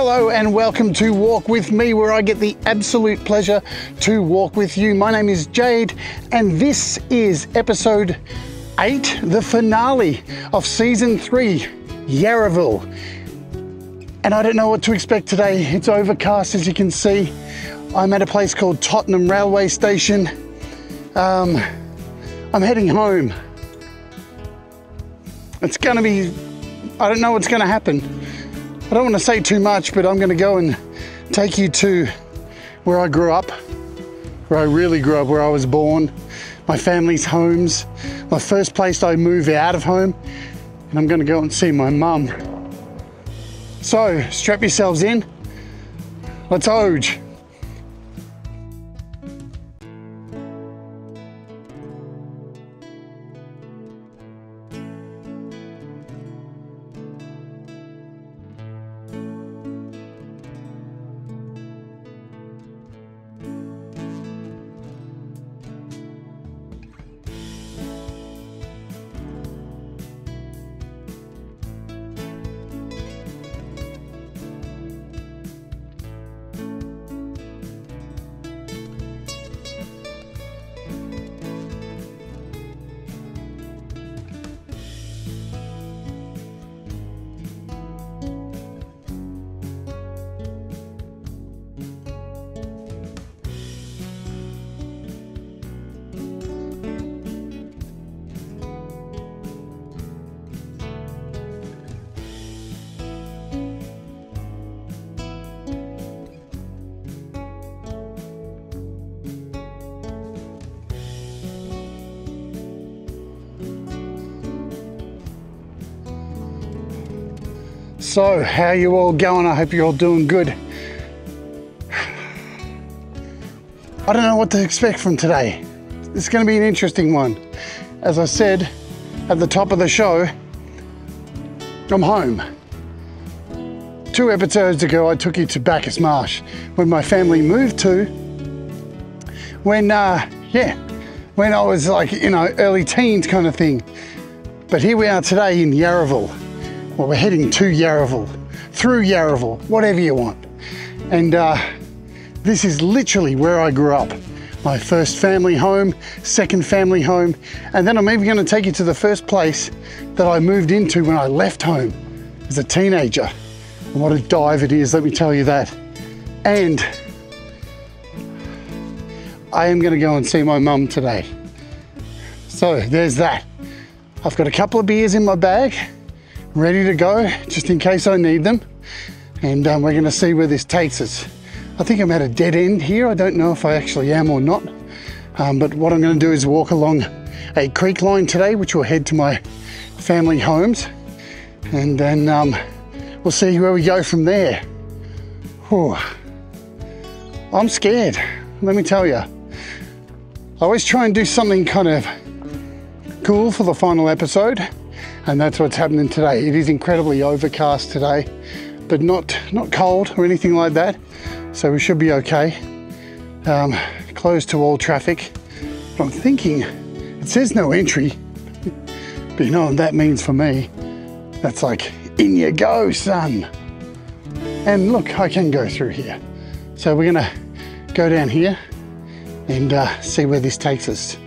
Hello and welcome to Walk With Me, where I get the absolute pleasure to walk with you. My name is Jade, and this is episode eight, the finale of season three, Yarraville. And I don't know what to expect today. It's overcast, as you can see. I'm at a place called Tottenham Railway Station. Um, I'm heading home. It's gonna be, I don't know what's gonna happen. I don't want to say too much, but I'm going to go and take you to where I grew up, where I really grew up, where I was born, my family's homes, my first place I moved out of home, and I'm going to go and see my mum. So strap yourselves in. Let's oge. How you all going? I hope you're all doing good. I don't know what to expect from today. It's going to be an interesting one. As I said at the top of the show, I'm home. Two episodes ago, I took you to Bacchus Marsh, when my family moved to. When, uh, yeah, when I was like, you know, early teens kind of thing. But here we are today in Yarraville. Well, we're heading to Yarraville, through Yarraville, whatever you want. And uh, this is literally where I grew up. My first family home, second family home, and then I'm even going to take you to the first place that I moved into when I left home as a teenager. And what a dive it is, let me tell you that. And I am going to go and see my mum today. So there's that. I've got a couple of beers in my bag ready to go just in case I need them. And um, we're gonna see where this takes us. I think I'm at a dead end here. I don't know if I actually am or not. Um, but what I'm gonna do is walk along a creek line today, which will head to my family homes. And then um, we'll see where we go from there. Whew. I'm scared, let me tell you. I always try and do something kind of cool for the final episode and that's what's happening today. It is incredibly overcast today, but not, not cold or anything like that. So we should be okay. Um, closed to all traffic. But I'm thinking, it says no entry, but you know what that means for me? That's like, in you go, son. And look, I can go through here. So we're gonna go down here and uh, see where this takes us.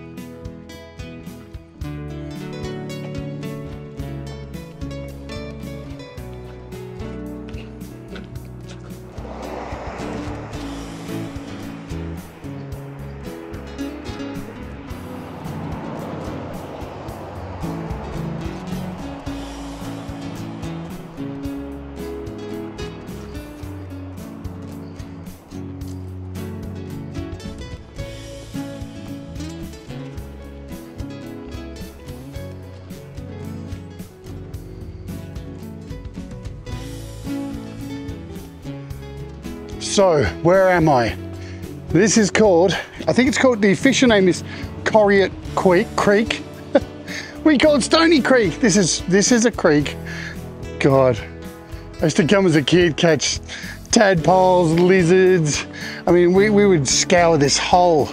So, where am I? This is called, I think it's called, the official name is Corriott Creek. we call it Stony Creek. This is, this is a creek. God, I used to come as a kid, catch tadpoles, lizards. I mean, we, we would scour this whole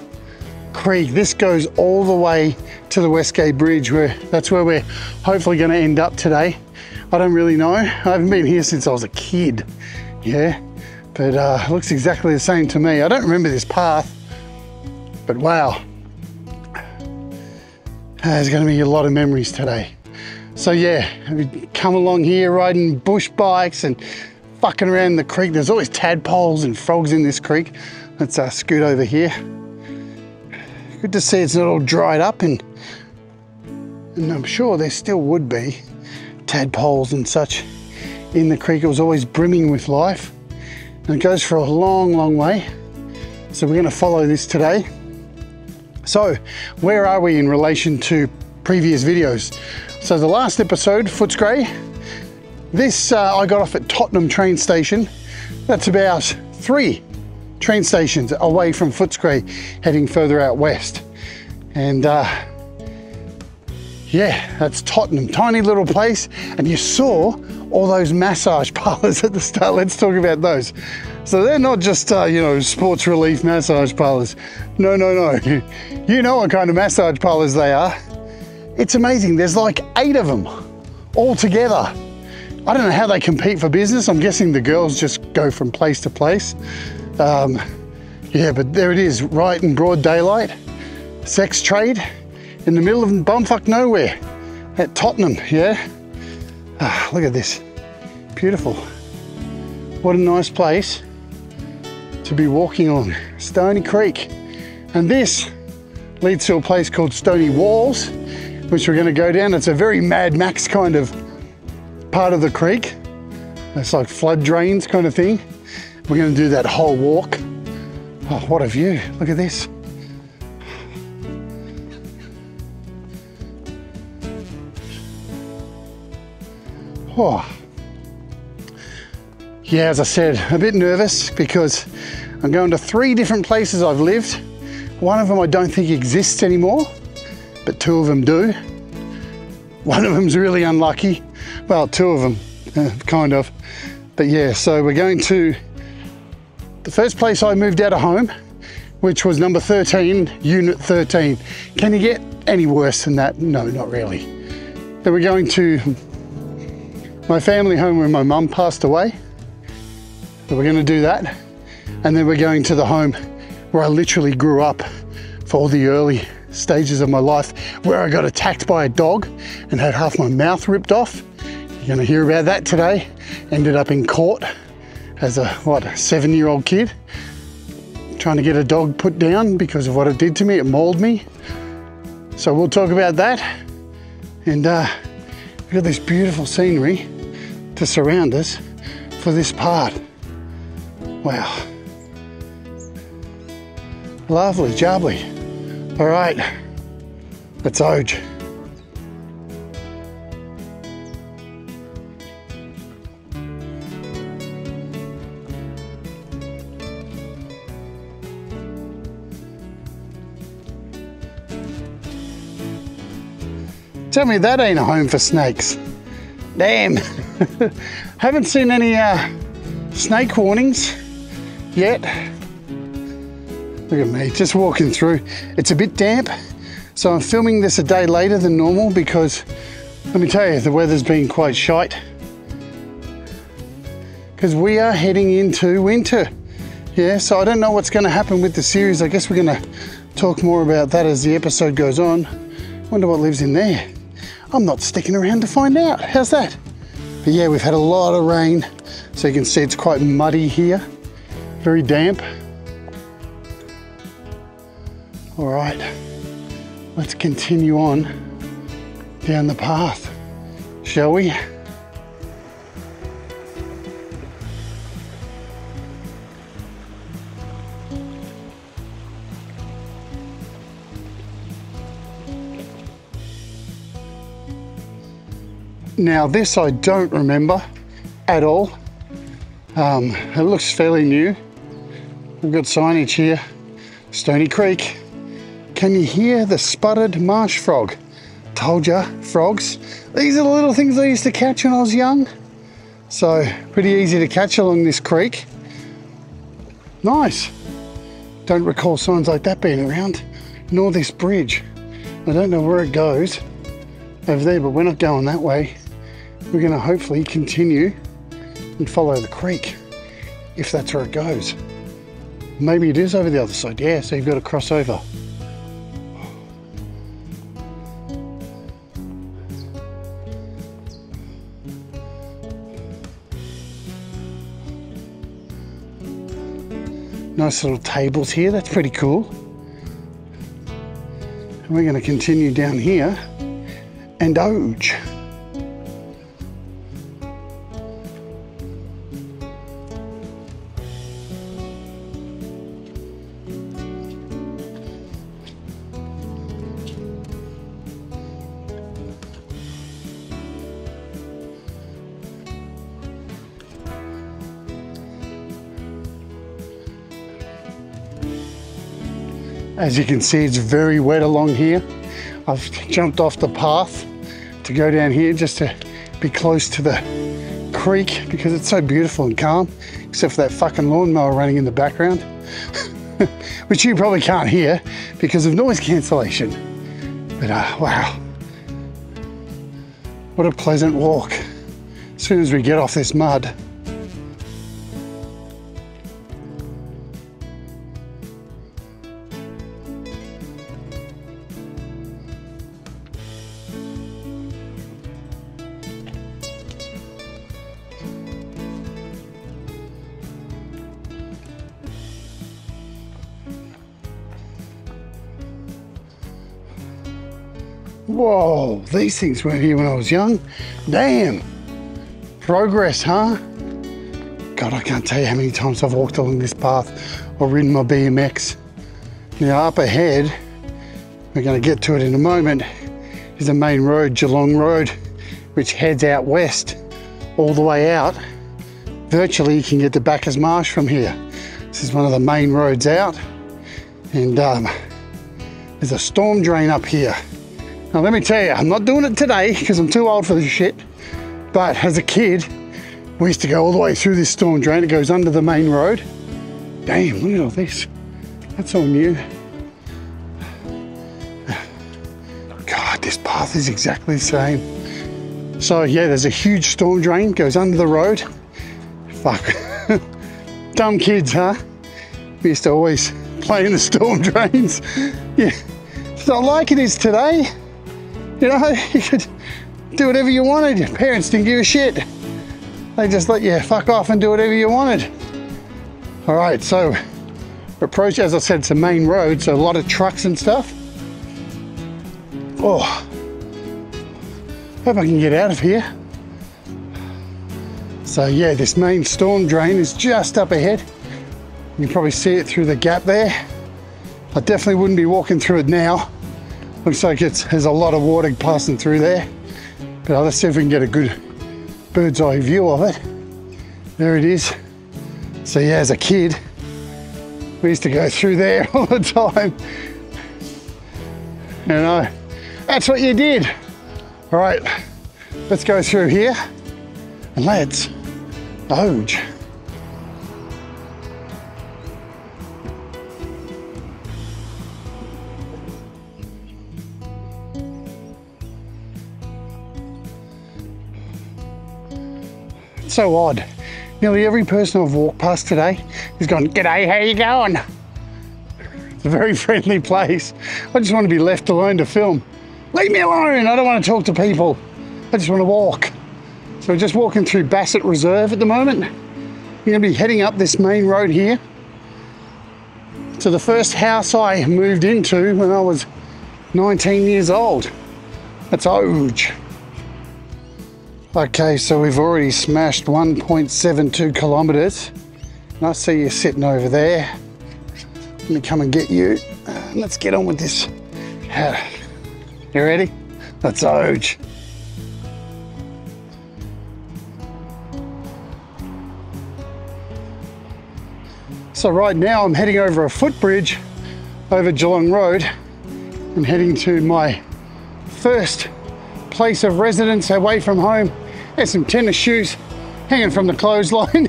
creek. This goes all the way to the Westgate Bridge where that's where we're hopefully gonna end up today. I don't really know. I haven't been here since I was a kid Yeah, but uh, looks exactly the same to me. I don't remember this path, but wow. There's going to be a lot of memories today. So yeah, we come along here riding bush bikes and fucking around the creek. There's always tadpoles and frogs in this creek. Let's uh, scoot over here. Good to see it's not all dried up and, and I'm sure there still would be tadpoles and such in the creek. It was always brimming with life and it goes for a long, long way. So we're going to follow this today. So, where are we in relation to previous videos? So, the last episode, Footscray, this uh, I got off at Tottenham train station. That's about three train stations away from Footscray, heading further out west. And uh, yeah, that's Tottenham, tiny little place. And you saw all those massage parlors at the start. Let's talk about those. So they're not just, uh, you know, sports relief massage parlors. No, no, no. You know what kind of massage parlors they are. It's amazing. There's like eight of them all together. I don't know how they compete for business. I'm guessing the girls just go from place to place. Um, yeah, but there it is, right in broad daylight. Sex trade in the middle of bumfuck nowhere at Tottenham, yeah? Ah, look at this. Beautiful. What a nice place to be walking on. Stony Creek. And this leads to a place called Stony Walls, which we're going to go down. It's a very Mad Max kind of part of the creek. It's like flood drains kind of thing. We're going to do that whole walk. Oh, what a view. Look at this. Yeah, as I said, a bit nervous because I'm going to three different places I've lived. One of them I don't think exists anymore, but two of them do. One of them's really unlucky. Well, two of them, kind of. But yeah, so we're going to the first place I moved out of home, which was number 13, unit 13. Can you get any worse than that? No, not really. Then we're going to my family home where my mum passed away. So we're going to do that. And then we're going to the home where I literally grew up for all the early stages of my life, where I got attacked by a dog and had half my mouth ripped off. You're going to hear about that today. Ended up in court as a, what, a seven year old kid, trying to get a dog put down because of what it did to me. It mauled me. So we'll talk about that. And uh, look at this beautiful scenery to surround us for this part. Wow. Lovely, jubbly. All right, let's Oge. Tell me that ain't a home for snakes. Damn. Haven't seen any uh, snake warnings yet. Look at me, just walking through. It's a bit damp, so I'm filming this a day later than normal because, let me tell you, the weather's been quite shite. Because we are heading into winter. Yeah, so I don't know what's going to happen with the series. I guess we're going to talk more about that as the episode goes on. Wonder what lives in there. I'm not sticking around to find out. How's that? But yeah, we've had a lot of rain, so you can see it's quite muddy here, very damp. All right, let's continue on down the path, shall we? Now this I don't remember at all. Um, it looks fairly new. We've got signage here, Stony Creek. Can you hear the spotted marsh frog? Told ya, frogs. These are the little things I used to catch when I was young. So pretty easy to catch along this creek. Nice. Don't recall signs like that being around, nor this bridge. I don't know where it goes over there, but we're not going that way we're going to hopefully continue and follow the creek. if that's where it goes. Maybe it is over the other side. Yeah, so you've got to cross over. Nice little tables here, that's pretty cool. And we're going to continue down here and Oge. As you can see, it's very wet along here. I've jumped off the path to go down here just to be close to the creek because it's so beautiful and calm, except for that fucking lawnmower running in the background, which you probably can't hear because of noise cancellation. But uh, wow, what a pleasant walk as soon as we get off this mud. These things weren't here when I was young. Damn. Progress, huh? God, I can't tell you how many times I've walked along this path or ridden my BMX. Now up ahead, we're gonna get to it in a moment, is the main road, Geelong Road, which heads out west all the way out. Virtually you can get to Bacchus Marsh from here. This is one of the main roads out. And um, there's a storm drain up here. Now let me tell you, I'm not doing it today because I'm too old for this shit. But as a kid, we used to go all the way through this storm drain. It goes under the main road. Damn, look at all this. That's all new. God, this path is exactly the same. So yeah, there's a huge storm drain, goes under the road. Fuck. Dumb kids, huh? We used to always play in the storm drains. Yeah. It's not like it is today. You know, you could do whatever you wanted. Your parents didn't give a shit. They just let you fuck off and do whatever you wanted. All right, so approach, as I said, it's a main road, so a lot of trucks and stuff. Oh, hope I can get out of here. So yeah, this main storm drain is just up ahead. You can probably see it through the gap there. I definitely wouldn't be walking through it now. Looks like it's there's a lot of water passing through there. But let's see if we can get a good bird's eye view of it. There it is. So yeah, as a kid, we used to go through there all the time. You know, that's what you did. All right, let's go through here and let's Oge. So odd. Nearly every person I've walked past today has gone, G'day, how you going? It's a very friendly place. I just want to be left alone to film. Leave me alone, I don't want to talk to people. I just want to walk. So we're just walking through Bassett Reserve at the moment. We're to be heading up this main road here to the first house I moved into when I was 19 years old. That's Oge. Okay, so we've already smashed 1.72 kilometers. And I see you sitting over there. Let me come and get you. Uh, let's get on with this. You ready? Let's Oge. So right now I'm heading over a footbridge over Geelong Road. I'm heading to my first place of residence away from home there's some tennis shoes hanging from the clothesline.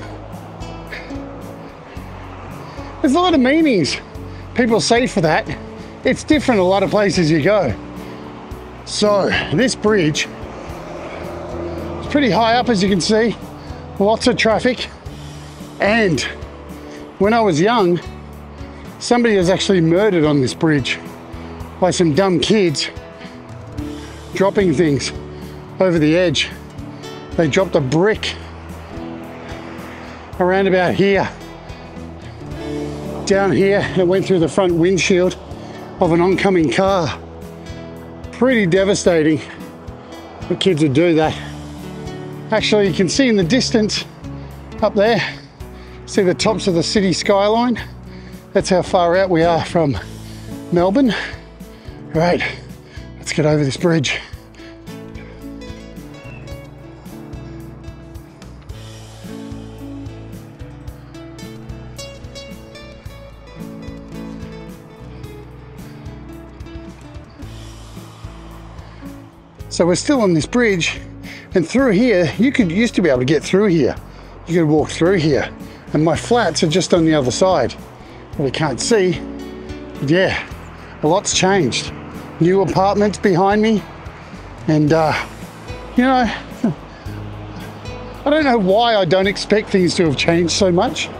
There's a lot of meanings people say for that. It's different a lot of places you go. So this bridge is pretty high up as you can see. Lots of traffic. And when I was young, somebody was actually murdered on this bridge by some dumb kids dropping things over the edge. They dropped a brick around about here, down here, and it went through the front windshield of an oncoming car. Pretty devastating. The kids would do that. Actually, you can see in the distance up there, see the tops of the city skyline. That's how far out we are from Melbourne. Right, let's get over this bridge. So we're still on this bridge, and through here, you could used to be able to get through here. You could walk through here, and my flats are just on the other side. We can't see, yeah, a lot's changed. New apartments behind me, and uh, you know, I don't know why I don't expect things to have changed so much.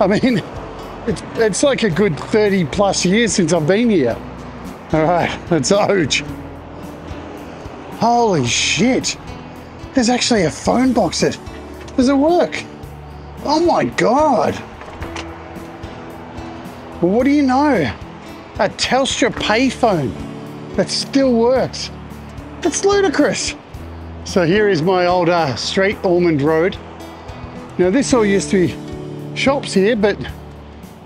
I mean, it's, it's like a good 30 plus years since I've been here. All right, that's huge. Holy shit. There's actually a phone box that does it work? Oh my god. Well, what do you know? A Telstra payphone that still works. That's ludicrous. So here is my old uh, straight Ormond Road. Now this all used to be shops here, but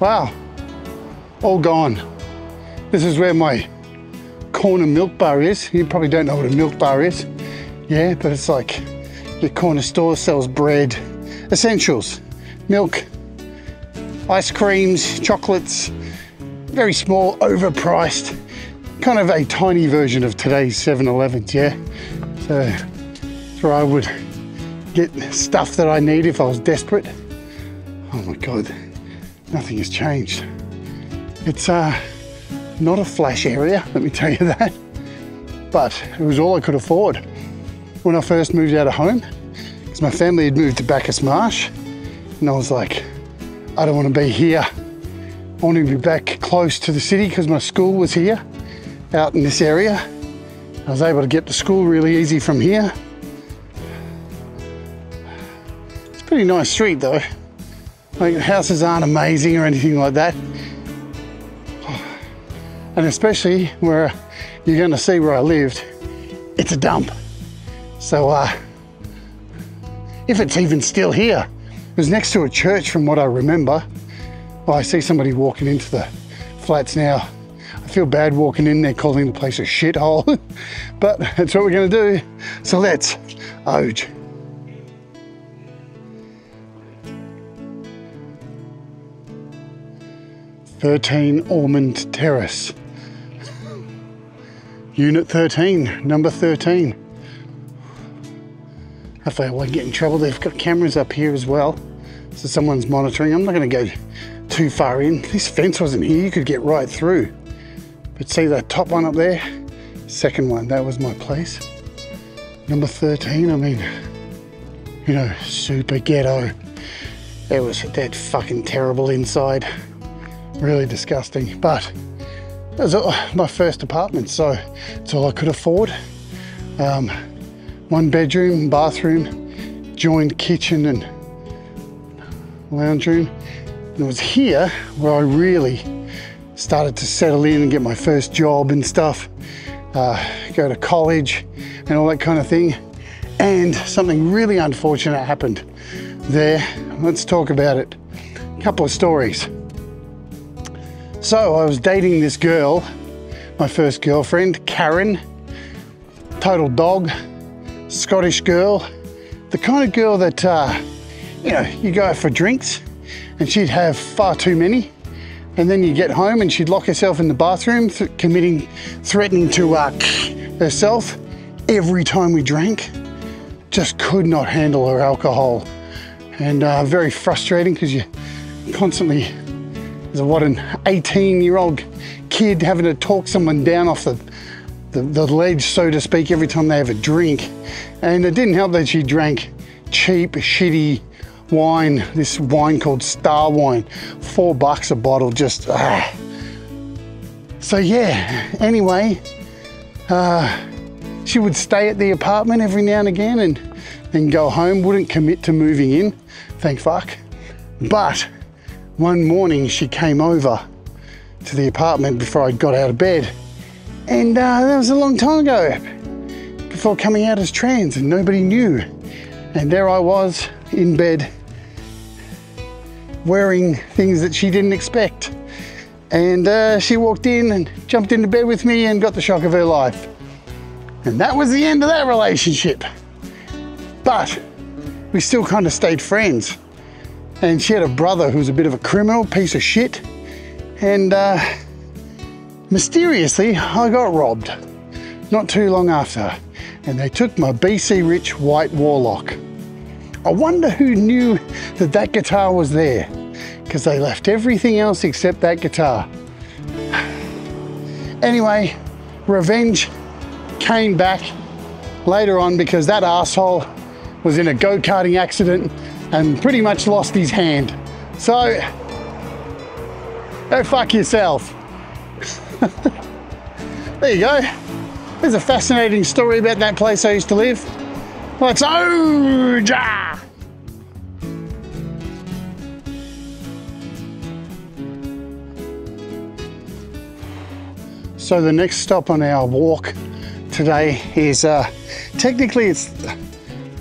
wow, all gone. This is where my corner milk bar is. You probably don't know what a milk bar is. Yeah, but it's like your corner store sells bread, essentials, milk, ice creams, chocolates, very small, overpriced, kind of a tiny version of today's 7-Elevens, yeah? So that's where I would get stuff that I need if I was desperate. Oh my God, nothing has changed. It's uh, not a flash area, let me tell you that. But it was all I could afford when I first moved out of home because my family had moved to Bacchus Marsh and I was like, I don't want to be here. I want to be back close to the city because my school was here, out in this area. I was able to get to school really easy from here. It's a pretty nice street though. Like the houses aren't amazing or anything like that and especially where you're going to see where I lived, it's a dump. So, uh, if it's even still here, it was next to a church from what I remember. Well, I see somebody walking into the flats now. Feel bad walking in there calling the place a shithole, but that's what we're going to do. So let's Ode. Thirteen Ormond Terrace. Unit 13, number 13. Hopefully I won't get in trouble. They've got cameras up here as well. So someone's monitoring. I'm not gonna go too far in. This fence wasn't here, you could get right through. But see that top one up there? Second one, that was my place. Number 13, I mean, you know, super ghetto. It was that fucking terrible inside. Really disgusting, but it was my first apartment, so it's all I could afford. Um, one bedroom, bathroom, joined kitchen and lounge room. And it was here where I really started to settle in and get my first job and stuff, uh, go to college and all that kind of thing. And something really unfortunate happened there. Let's talk about it. A couple of stories. So I was dating this girl, my first girlfriend, Karen, total dog, Scottish girl, the kind of girl that, uh, you know, you go out for drinks and she'd have far too many. And then you get home and she'd lock herself in the bathroom, th committing, threatening to uh, herself every time we drank. Just could not handle her alcohol. And uh, very frustrating because you constantly as what an 18 year old kid having to talk someone down off the, the, the ledge, so to speak, every time they have a drink. And it didn't help that she drank cheap, shitty, wine, this wine called Star Wine, four bucks a bottle, just ah. So yeah, anyway, uh, she would stay at the apartment every now and again and then go home, wouldn't commit to moving in, thank fuck. But one morning she came over to the apartment before I got out of bed. And uh, that was a long time ago, before coming out as trans, and nobody knew. And there I was in bed, wearing things that she didn't expect. And uh, she walked in and jumped into bed with me and got the shock of her life. And that was the end of that relationship. But we still kind of stayed friends. And she had a brother who was a bit of a criminal, piece of shit. And uh, mysteriously, I got robbed not too long after. And they took my BC Rich white Warlock. I wonder who knew that that guitar was there because they left everything else except that guitar. Anyway, revenge came back later on because that asshole was in a go-karting accident and pretty much lost his hand. So, go fuck yourself. there you go. There's a fascinating story about that place I used to live. Let's Oja! So the next stop on our walk today is uh, technically it's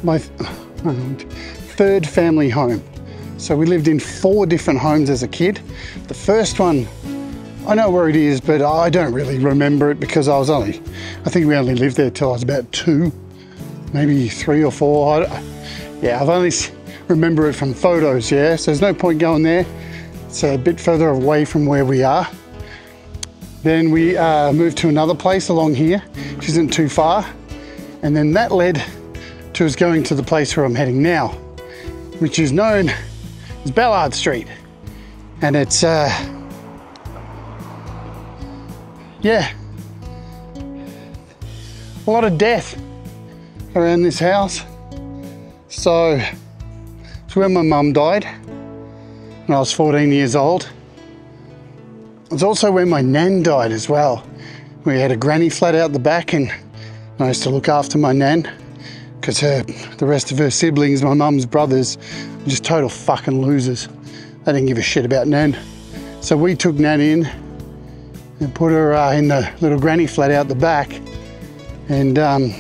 my third family home. So we lived in four different homes as a kid. The first one, I know where it is, but I don't really remember it because I was only, I think we only lived there till I was about two, maybe three or four. I, yeah, I've only remember it from photos, yeah? So there's no point going there. It's a bit further away from where we are. Then we uh, moved to another place along here, which isn't too far. And then that led to us going to the place where I'm heading now, which is known as Ballard Street. And it's, uh, yeah, a lot of death around this house. So it's where my mum died when I was 14 years old. It's also where my nan died as well. We had a granny flat out the back and I used to look after my nan because the rest of her siblings, my mum's brothers, were just total fucking losers. They didn't give a shit about nan. So we took nan in and put her uh, in the little granny flat out the back. And um,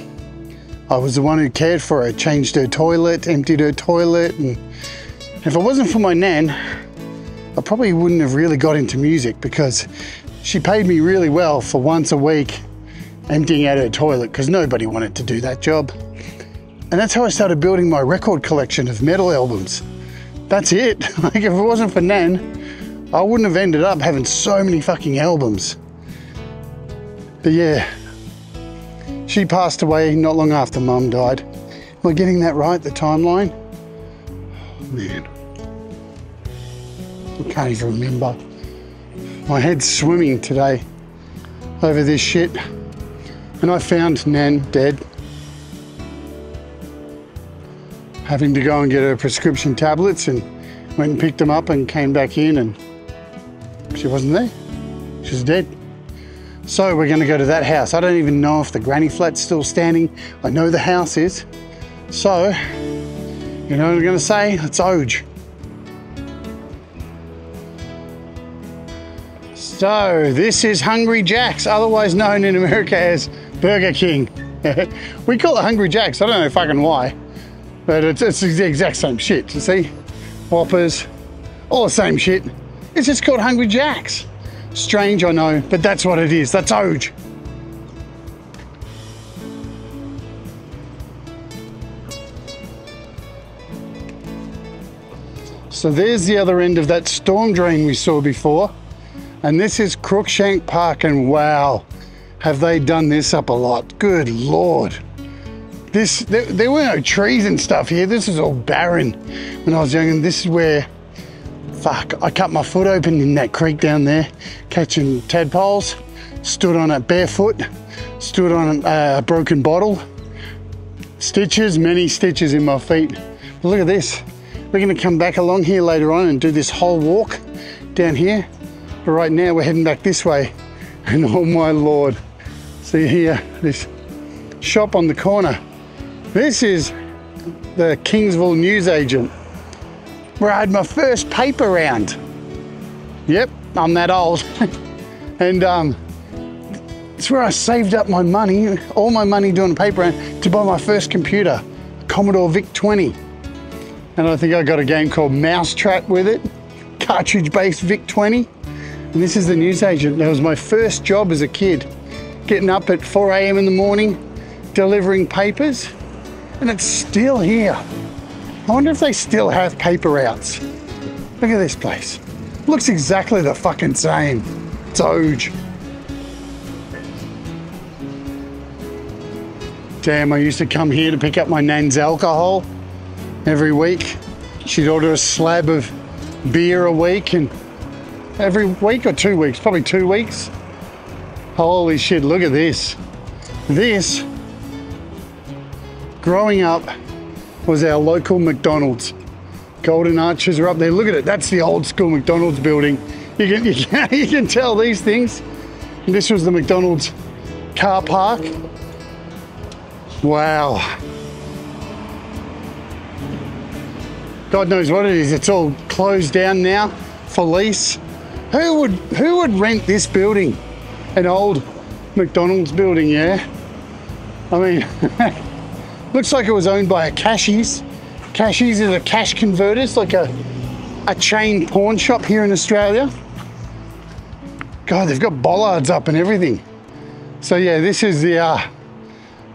I was the one who cared for her, changed her toilet, emptied her toilet. And if it wasn't for my nan, I probably wouldn't have really got into music because she paid me really well for once a week emptying out her toilet because nobody wanted to do that job. And that's how I started building my record collection of metal albums. That's it. Like, if it wasn't for Nan, I wouldn't have ended up having so many fucking albums. But yeah, she passed away not long after mum died. Am I getting that right, the timeline? Oh, man. I can't even remember. My head's swimming today over this shit. And I found Nan dead. Having to go and get her prescription tablets and went and picked them up and came back in and she wasn't there. She's dead. So we're gonna go to that house. I don't even know if the granny flat's still standing. I know the house is. So, you know what I'm gonna say? It's Oge. So this is Hungry Jack's, otherwise known in America as Burger King. we call it Hungry Jack's, I don't know fucking why, but it's, it's the exact same shit, you see? Whoppers, all the same shit. It's just called Hungry Jack's. Strange, I know, but that's what it is, that's Oge. So there's the other end of that storm drain we saw before. And this is Cruickshank Park and wow, have they done this up a lot. Good Lord. This, there, there were no trees and stuff here. This is all barren when I was young and this is where, fuck, I cut my foot open in that creek down there, catching tadpoles, stood on it barefoot, stood on uh, a broken bottle, stitches, many stitches in my feet. But look at this, We're gonna come back along here later on and do this whole walk down here. But right now we're heading back this way. And oh my Lord, see here, this shop on the corner. This is the Kingsville newsagent where I had my first paper round. Yep, I'm that old. and um, it's where I saved up my money, all my money doing a paper round to buy my first computer, Commodore VIC-20. And I think I got a game called Mousetrap with it, cartridge-based VIC-20. And this is the newsagent. That was my first job as a kid, getting up at 4 a.m. in the morning, delivering papers, and it's still here. I wonder if they still have paper routes. Look at this place. Looks exactly the fucking same. Doge. Damn, I used to come here to pick up my nan's alcohol every week. She'd order a slab of beer a week and every week or two weeks, probably two weeks. Holy shit, look at this. This, growing up, was our local McDonald's. Golden arches are up there. Look at it. That's the old school McDonald's building. You can, you can, you can tell these things. This was the McDonald's car park. Wow. God knows what it is. It's all closed down now for lease. Who would who would rent this building? An old McDonald's building, yeah? I mean, looks like it was owned by a Cashies. Cashies is a cash converter. It's like a, a chain pawn shop here in Australia. God, they've got bollards up and everything. So yeah, this is the uh,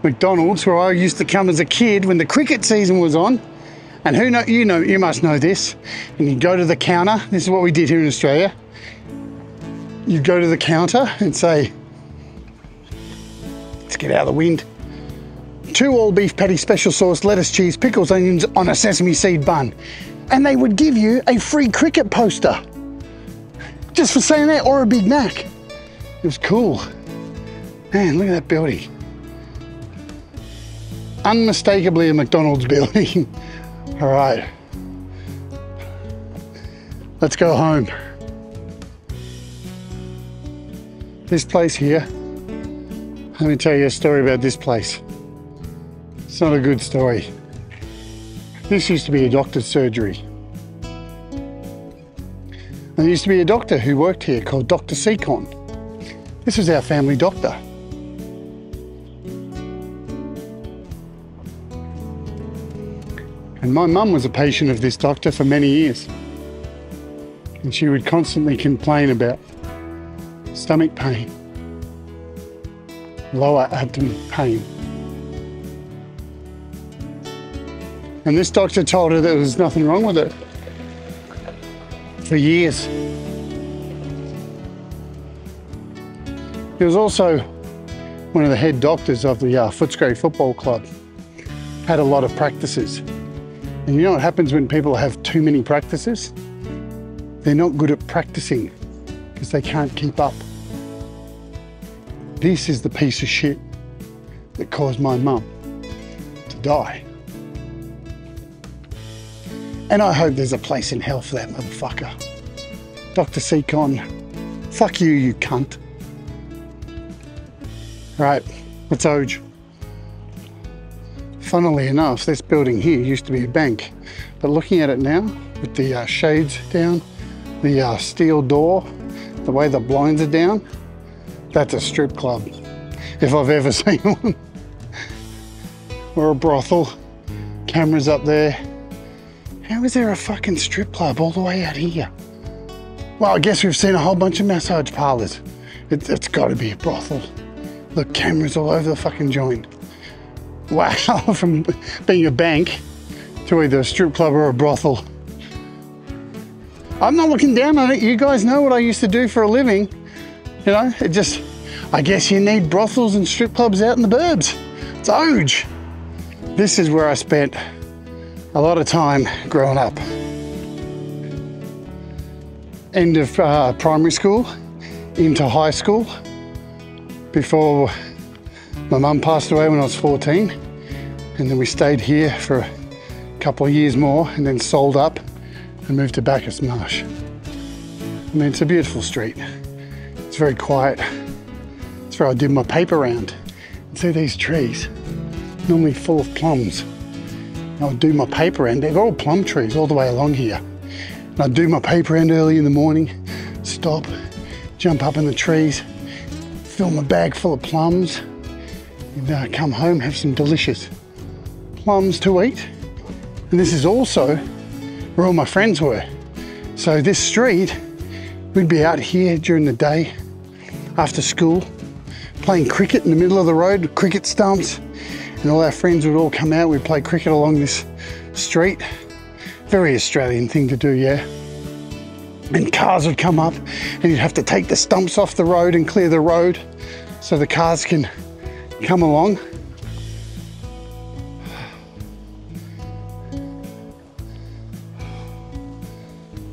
McDonald's where I used to come as a kid when the cricket season was on. And who know, you know, you must know this. And you go to the counter. This is what we did here in Australia. You go to the counter and say, let's get out of the wind. Two all beef patty special sauce, lettuce, cheese, pickles, onions on a sesame seed bun. And they would give you a free cricket poster just for saying that or a Big Mac. It was cool. Man, look at that building. Unmistakably a McDonald's building. All right. Let's go home. This place here, let me tell you a story about this place. It's not a good story. This used to be a doctor's surgery. There used to be a doctor who worked here called Dr. Seacon. This was our family doctor. And my mum was a patient of this doctor for many years. And she would constantly complain about stomach pain, lower abdomen pain. And this doctor told her there was nothing wrong with it for years. He was also one of the head doctors of the uh, Footscray Football Club. Had a lot of practices. And you know what happens when people have too many practices? They're not good at practicing because they can't keep up. This is the piece of shit that caused my mum to die. And I hope there's a place in hell for that motherfucker. Dr. Seacon, fuck you, you cunt. Right, it's Oge. Funnily enough, this building here used to be a bank, but looking at it now, with the uh, shades down, the uh, steel door, the way the blinds are down, that's a strip club, if I've ever seen one. or a brothel, cameras up there. How is there a fucking strip club all the way out here? Well, I guess we've seen a whole bunch of massage parlors. It, it's gotta be a brothel. The cameras all over the fucking joint. Wow, from being a bank to either a strip club or a brothel. I'm not looking down on it. You guys know what I used to do for a living. You know, it just, I guess you need brothels and strip clubs out in the burbs. It's Oge. This is where I spent a lot of time growing up. End of uh, primary school, into high school, before my mum passed away when I was 14. And then we stayed here for a couple of years more and then sold up and moved to Bacchus Marsh. I mean, it's a beautiful street. It's very quiet. It's where I did my paper round. See these trees, normally full of plums. And I'll do my paper round. They're all plum trees all the way along here. And I'd do my paper round early in the morning, stop, jump up in the trees, fill my bag full of plums, and uh, come home, have some delicious plums to eat. And this is also where all my friends were. So this street, we'd be out here during the day after school, playing cricket in the middle of the road, cricket stumps, and all our friends would all come out. We'd play cricket along this street. Very Australian thing to do, yeah. And cars would come up, and you'd have to take the stumps off the road and clear the road so the cars can come along.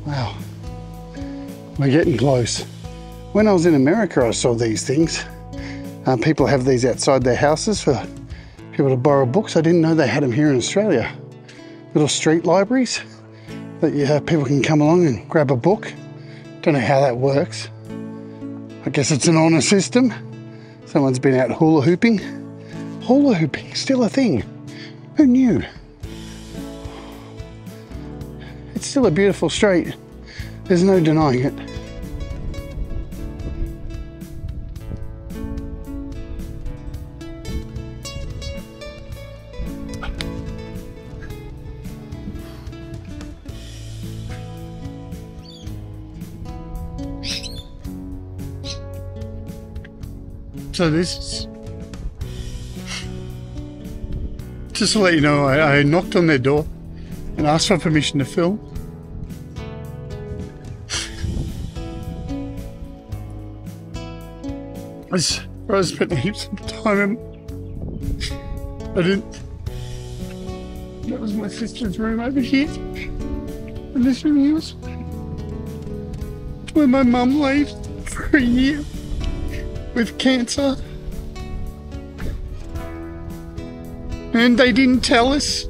Wow, we're getting close. When I was in America, I saw these things. Uh, people have these outside their houses for people to borrow books. I didn't know they had them here in Australia. Little street libraries that people can come along and grab a book. Don't know how that works. I guess it's an honour system. Someone's been out hula hooping. Hula hooping, still a thing. Who knew? It's still a beautiful street. There's no denying it. So this is just to let you know, I, I knocked on their door and asked for permission to film. I, I spent heaps of time in. I didn't. That was my sister's room over here. And this room here was where my mum lived for a year with cancer. And they didn't tell us.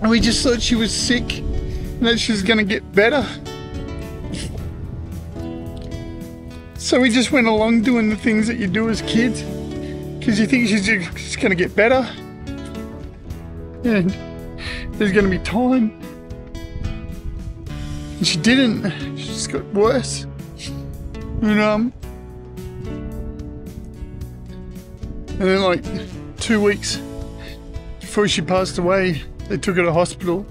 And we just thought she was sick and that she was going to get better. So we just went along doing the things that you do as kids because you think she's just going to get better. And there's going to be time. And she didn't. She just got worse. And, um, and then, like, two weeks before she passed away, they took her to hospital.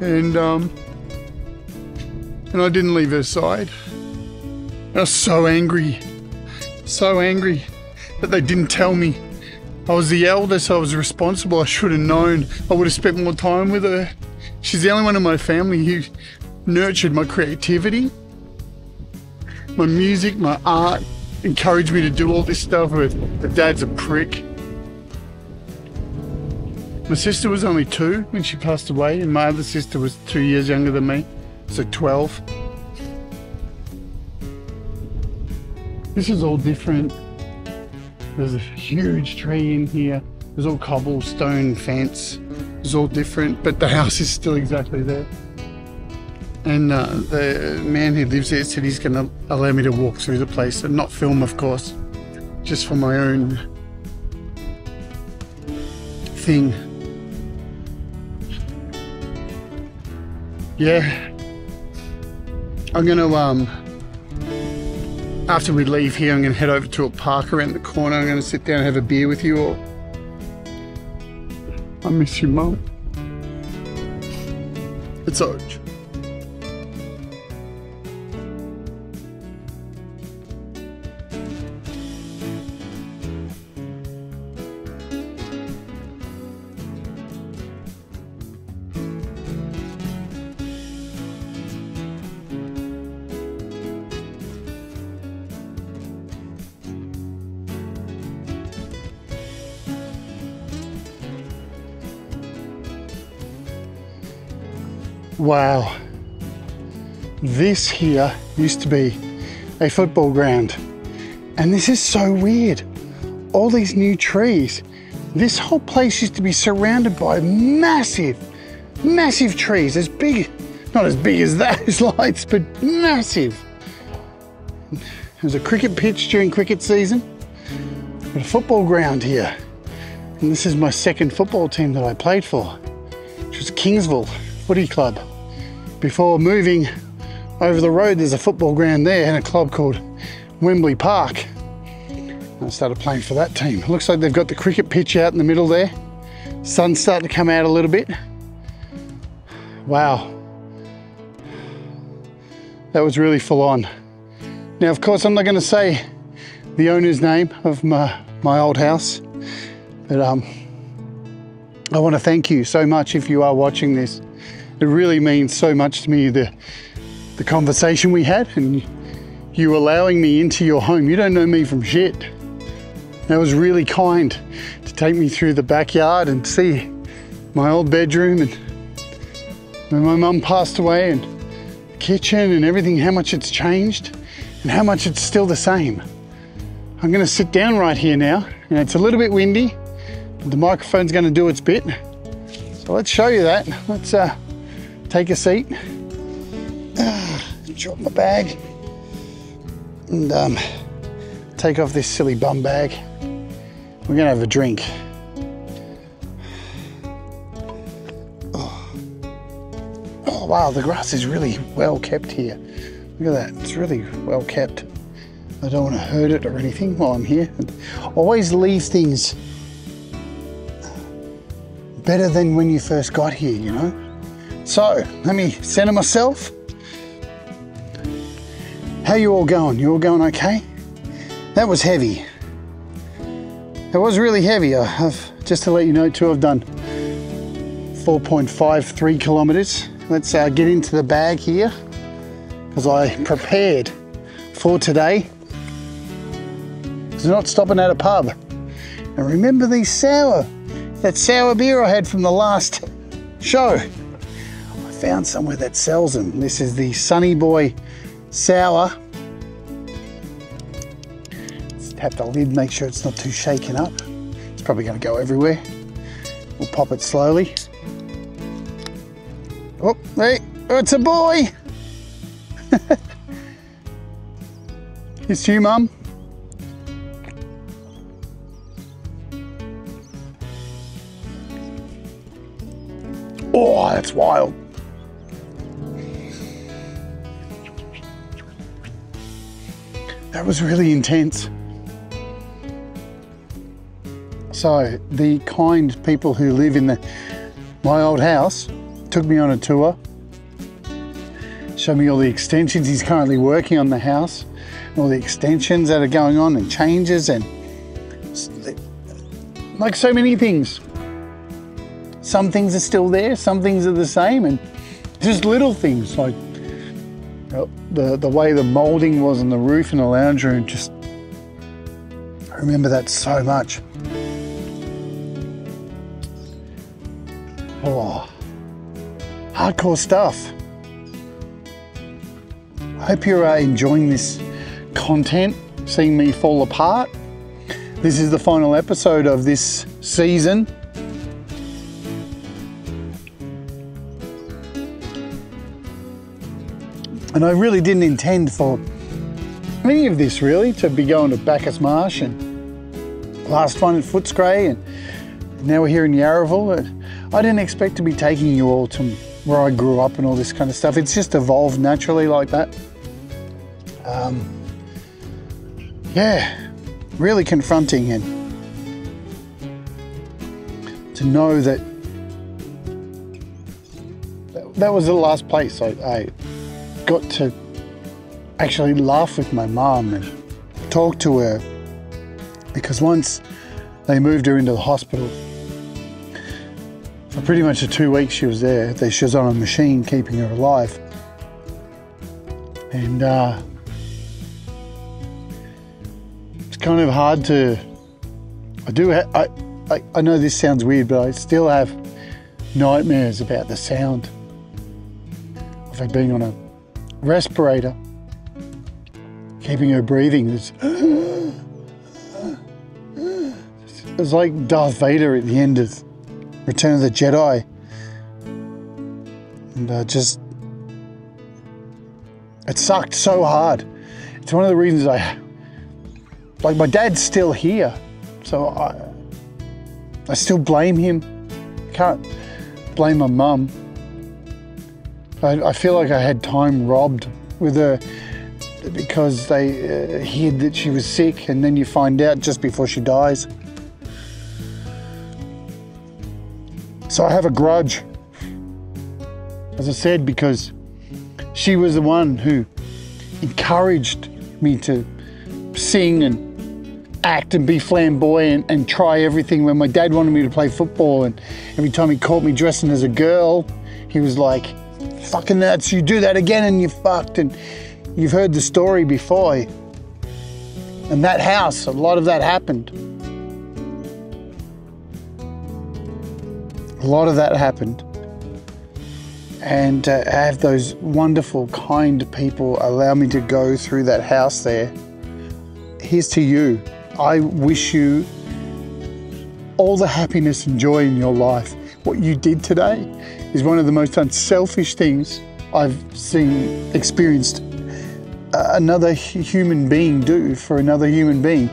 And, um, and I didn't leave her side. I was so angry, so angry that they didn't tell me. I was the eldest, I was responsible, I should have known. I would have spent more time with her. She's the only one in my family who nurtured my creativity, my music, my art, encouraged me to do all this stuff with. But dad's a prick. My sister was only two when she passed away, and my other sister was two years younger than me, so 12. This is all different. There's a huge tree in here. There's all cobblestone fence. It's all different, but the house is still exactly there. And uh, the man who lives there said he's going to allow me to walk through the place and not film, of course, just for my own thing. Yeah. I'm going to, um, after we leave here, I'm going to head over to a park around the corner. I'm going to sit down and have a beer with you all. I miss you, Mum. It's Oj. Wow. This here used to be a football ground. And this is so weird. All these new trees. This whole place used to be surrounded by massive, massive trees, as big, not as big as those lights, but massive. There's a cricket pitch during cricket season, a football ground here. And this is my second football team that I played for, which was Kingsville Footy Club. Before moving over the road, there's a football ground there and a club called Wembley Park. I started playing for that team. Looks like they've got the cricket pitch out in the middle there. Sun's starting to come out a little bit. Wow. That was really full on. Now, of course, I'm not going to say the owner's name of my, my old house, but um, I want to thank you so much if you are watching this. It really means so much to me, the, the conversation we had and you allowing me into your home. You don't know me from shit. That was really kind to take me through the backyard and see my old bedroom and when my mum passed away and the kitchen and everything, how much it's changed and how much it's still the same. I'm gonna sit down right here now and it's a little bit windy, but the microphone's gonna do its bit. So let's show you that. Let's uh, take a seat, drop my bag and um, take off this silly bum bag. We're gonna have a drink. Oh. oh wow, the grass is really well kept here. Look at that, it's really well kept. I don't want to hurt it or anything while I'm here. Always leave things better than when you first got here, you know? So, let me center myself. How you all going? You all going okay? That was heavy. It was really heavy. I've, just to let you know too, I've done 4.53 kilometers. Let's uh, get into the bag here because I prepared for today. It's not stopping at a pub. And remember these sour, that sour beer I had from the last show. Found somewhere that sells them. This is the Sunny Boy Sour tap the lid, make sure it's not too shaken up. It's probably going to go everywhere. We'll pop it slowly. Oh, hey, it's a boy. it's you, Mum. Oh, that's wild. That was really intense. So the kind people who live in the, my old house took me on a tour, showed me all the extensions. He's currently working on the house, all the extensions that are going on and changes and like so many things. Some things are still there, some things are the same, and just little things like the, the way the molding was on the roof in the lounge room. Just I remember that so much. Oh, hardcore stuff. I hope you're uh, enjoying this content, seeing me fall apart. This is the final episode of this season. And I really didn't intend for any of this really to be going to Bacchus Marsh and last one at Footscray and now we're here in Yarraville. I didn't expect to be taking you all to where I grew up and all this kind of stuff. It's just evolved naturally like that. Um, yeah, really confronting and to know that that was the last place I, I got to actually laugh with my mom and talk to her because once they moved her into the hospital for pretty much the two weeks she was there, she was on a machine keeping her alive. And uh, it's kind of hard to. I do. Ha- I, I I know this sounds weird, but I still have nightmares about the sound of her being on a respirator, keeping her breathing. It's was like Darth Vader at the end of Return of the Jedi. And uh, just, it sucked so hard. It's one of the reasons I, like, my dad's still here. So I, I still blame him. Can't blame my mum. I, I feel like I had time robbed with her because they uh, hid that she was sick and then you find out just before she dies. So I have a grudge, as I said, because she was the one who encouraged me to sing and act and be flamboyant and try everything when my dad wanted me to play football and every time he caught me dressing as a girl he was like fucking nuts. You do that again and you're fucked. And you've heard the story before. And that house a lot of that happened. A lot of that happened. And uh, have those wonderful kind people allow me to go through that house there. Here's to you. I wish you all the happiness and joy in your life. What you did today is one of the most unselfish things I've seen, experienced uh, another human being do for another human being.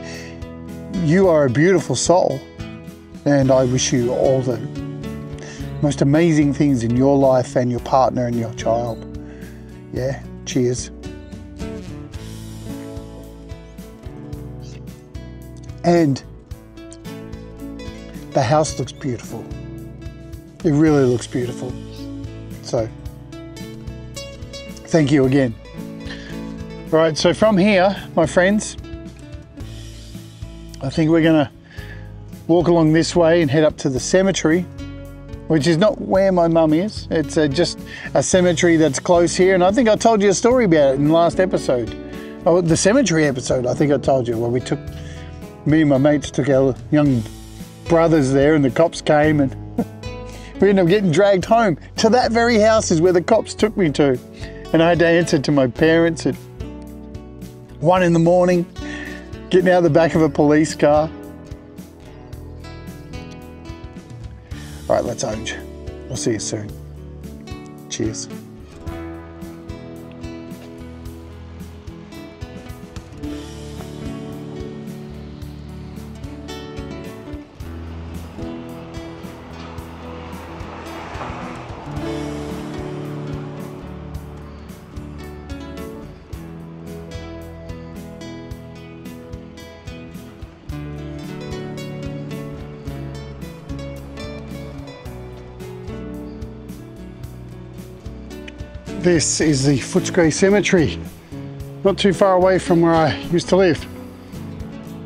You are a beautiful soul, and I wish you all the most amazing things in your life and your partner and your child. Yeah, cheers. And the house looks beautiful. It really looks beautiful. So, thank you again. All right, so from here, my friends, I think we're to walk along this way and head up to the cemetery, which is not where my mum is. It's a, just a cemetery that's close here. And I think I told you a story about it in the last episode. Oh, the cemetery episode, I think I told you, where we took me and my mates took our young brothers there and the cops came and we ended up getting dragged home to that very house is where the cops took me to. And I had to answer to my parents at one in the morning, getting out of the back of a police car. All right, let's age. We'll see you soon. Cheers. This is the Footscray Cemetery, not too far away from where I used to live.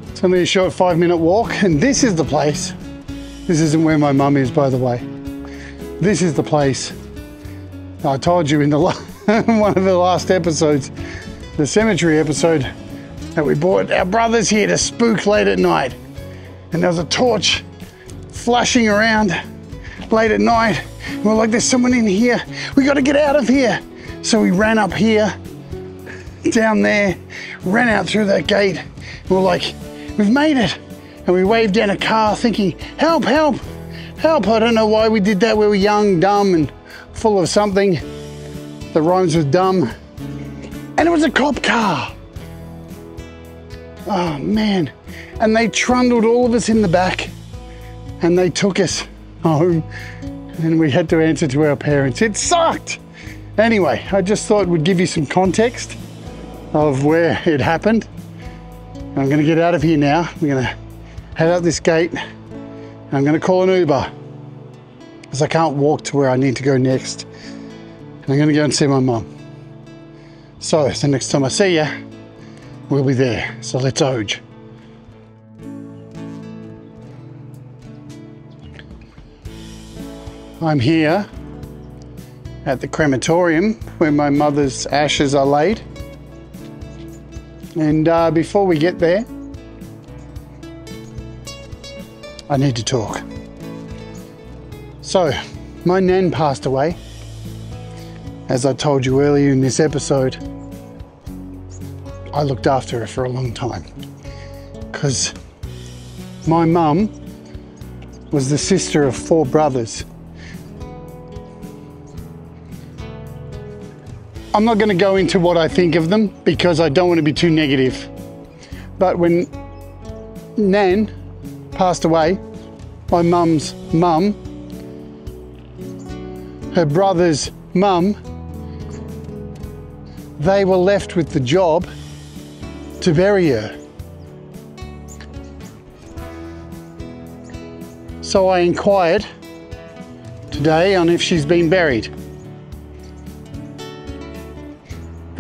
It's only a short five minute walk, and this is the place. This isn't where my mum is, by the way. This is the place I told you in the one of the last episodes, the cemetery episode, that we brought our brothers here to spook late at night. And there was a torch flashing around late at night. And we're like, there's someone in here. We got to get out of here. So we ran up here, down there, ran out through that gate. We're like, we've made it. And we waved down a car thinking, help, help, help. I don't know why we did that. We were young, dumb, and full of something that rhymes with dumb. And it was a cop car. Oh man. And they trundled all of us in the back and they took us home and we had to answer to our parents. It sucked. Anyway, I just thought we'd give you some context of where it happened. I'm gonna get out of here now. We're gonna head out this gate. I'm gonna call an Uber because I can't walk to where I need to go next. And I'm gonna go and see my mum. So the next time I see you, we'll be there. So let's oge. I'm here at the crematorium where my mother's ashes are laid. And uh, before we get there, I need to talk. So, my nan passed away, as I told you earlier in this episode. I looked after her for a long time because my mum was the sister of four brothers. I'm not going to go into what I think of them because I don't want to be too negative. But when Nan passed away, my mum's mum, her brother's mum, they were left with the job to bury her. So I inquired today on if she's been buried.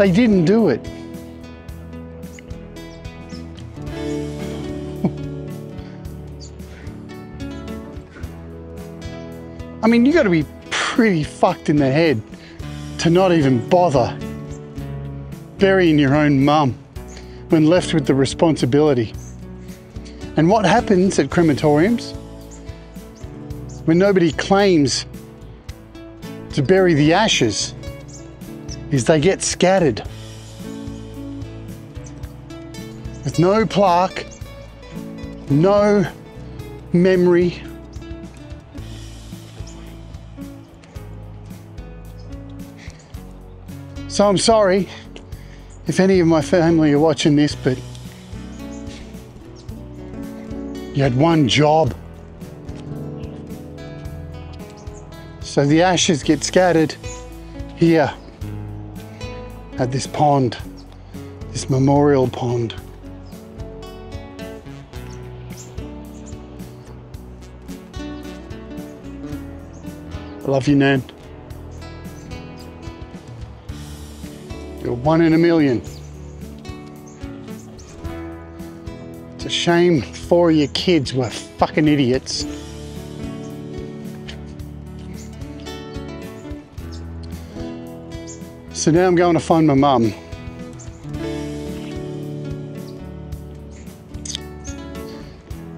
They didn't do it. I mean, you got to be pretty fucked in the head to not even bother burying your own mum when left with the responsibility. And what happens at crematoriums when nobody claims to bury the ashes is they get scattered with no plaque, no memory. So I'm sorry if any of my family are watching this, but you had one job. So the ashes get scattered here at this pond, this memorial pond. I love you, Nan. You're one in a million. It's a shame four of your kids were fucking idiots. So now I'm going to find my mum.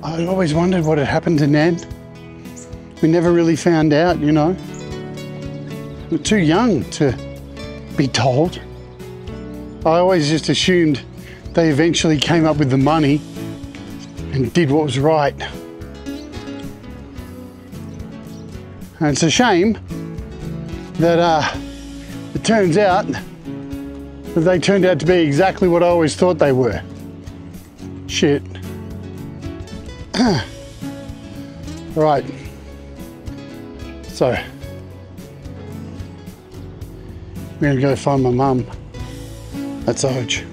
I always wondered what had happened to Nan. We never really found out, you know. We're too young to be told. I always just assumed they eventually came up with the money and did what was right. And it's a shame that uh, it turns out that they turned out to be exactly what I always thought they were. Shit. right. So, I'm gonna go find my mum. That's Oj.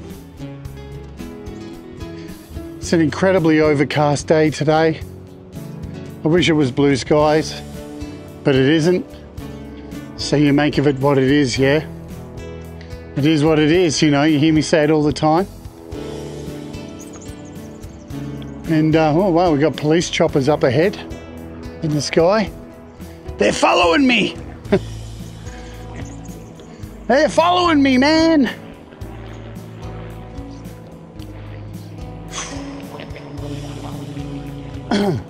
It's an incredibly overcast day today. I wish it was blue skies, but it isn't. So you make of it what it is, yeah? It is what it is, you know, you hear me say it all the time. And, uh, oh wow, we've got police choppers up ahead in the sky. They're following me! They're following me, man!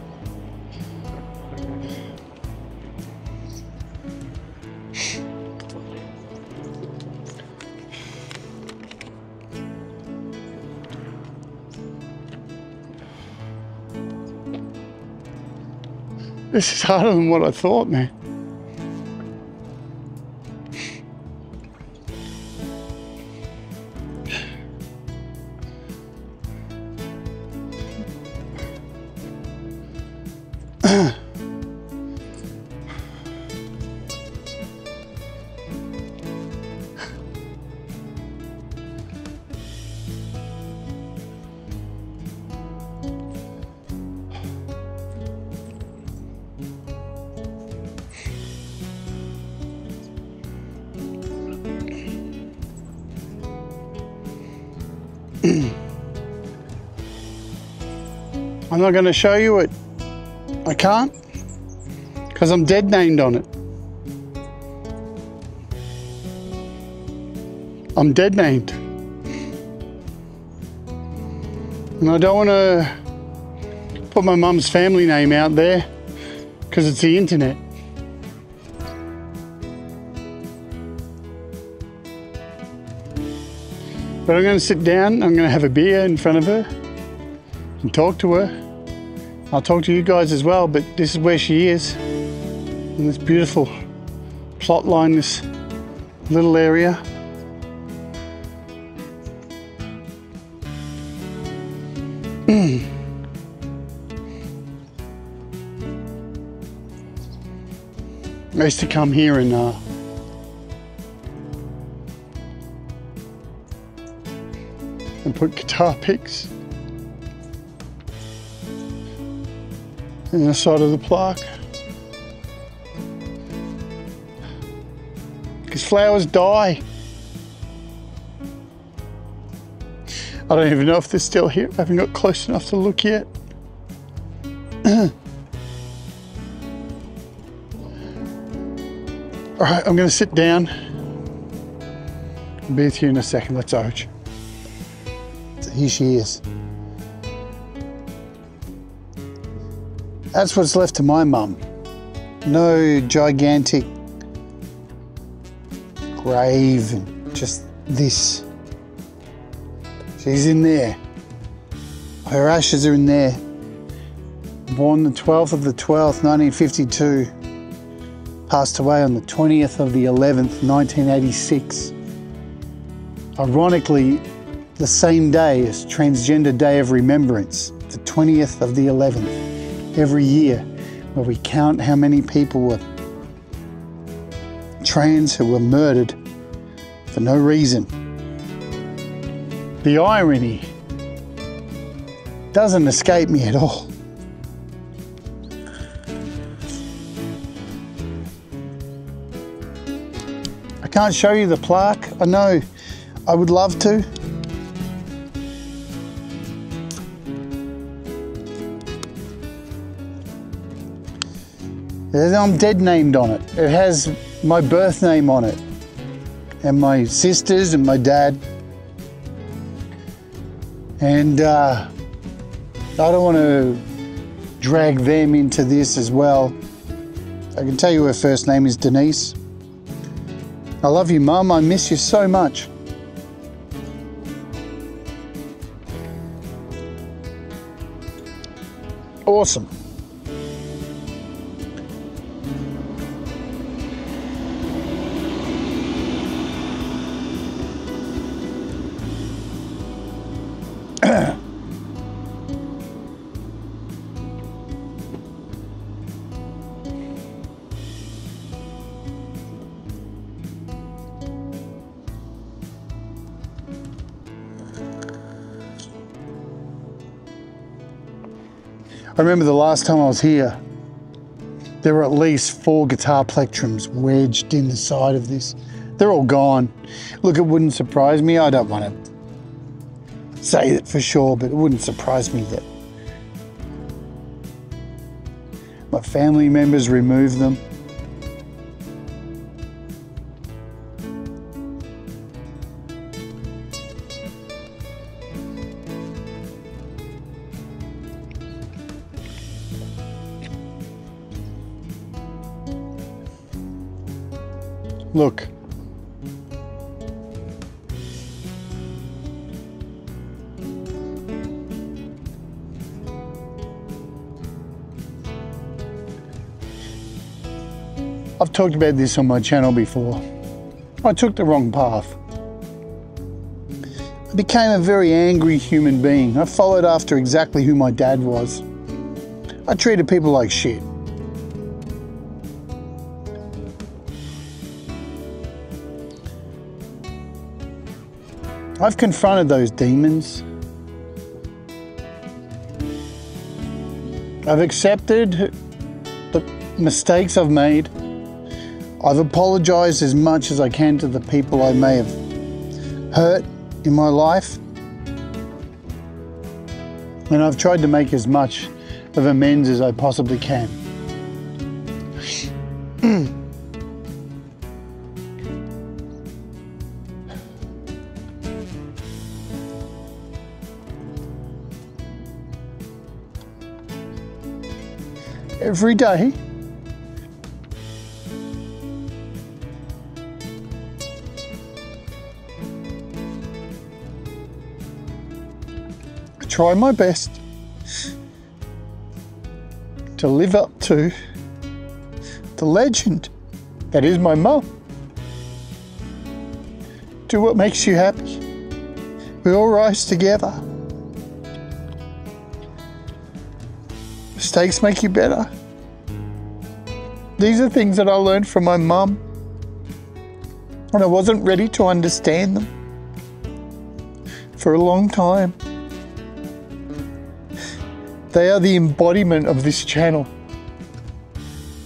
This is harder than what I thought, man. Not going to show you it. I can't because I'm dead named on it. I'm dead named. And I don't want to put my mum's family name out there because it's the internet. But I'm going to sit down, I'm going to have a beer in front of her and talk to her I'll talk to you guys as well, but this is where she is. In this beautiful plot line, this little area. I used to come here and uh, and put guitar picks in the side of the plaque. Because flowers die. I don't even know if they're still here. I haven't got close enough to look yet. All right, I'm going to sit down. I'll be with you in a second. Let's. So here she is. That's what's left to my mum. No gigantic grave just this. She's in there. Her ashes are in there. Born the 12th of the 12th, 1952 passed away on the 20th of the 11th, 1986. Ironically, the same day as Transgender Day of Remembrance, the 20th of the 11th, every year, where we count how many people were trans who were murdered for no reason. The irony doesn't escape me at all. I can't show you the plaque. I know I would love to. I'm dead named on it. It has my birth name on it, and my sisters and my dad. And uh, I don't want to drag them into this as well. I can tell you her first name is Denise. I love you, Mum. I miss you so much. Awesome. Remember the last time I was here, there were at least four guitar plectrums wedged in the side of this. They're all gone. Look, it wouldn't surprise me. I don't want to say it for sure, but it wouldn't surprise me that my family members removed them. Talked about this on my channel before. I took the wrong path. I became a very angry human being. I followed after exactly who my dad was. I treated people like shit. I've confronted those demons. I've accepted the mistakes I've made. I've apologized as much as I can to the people I may have hurt in my life. And I've tried to make as much of amends as I possibly can. every day. Try my best to live up to the legend that is my mum. Do what makes you happy. We all rise together. Mistakes make you better. These are things that I learned from my mum, and I wasn't ready to understand them for a long time. They are the embodiment of this channel.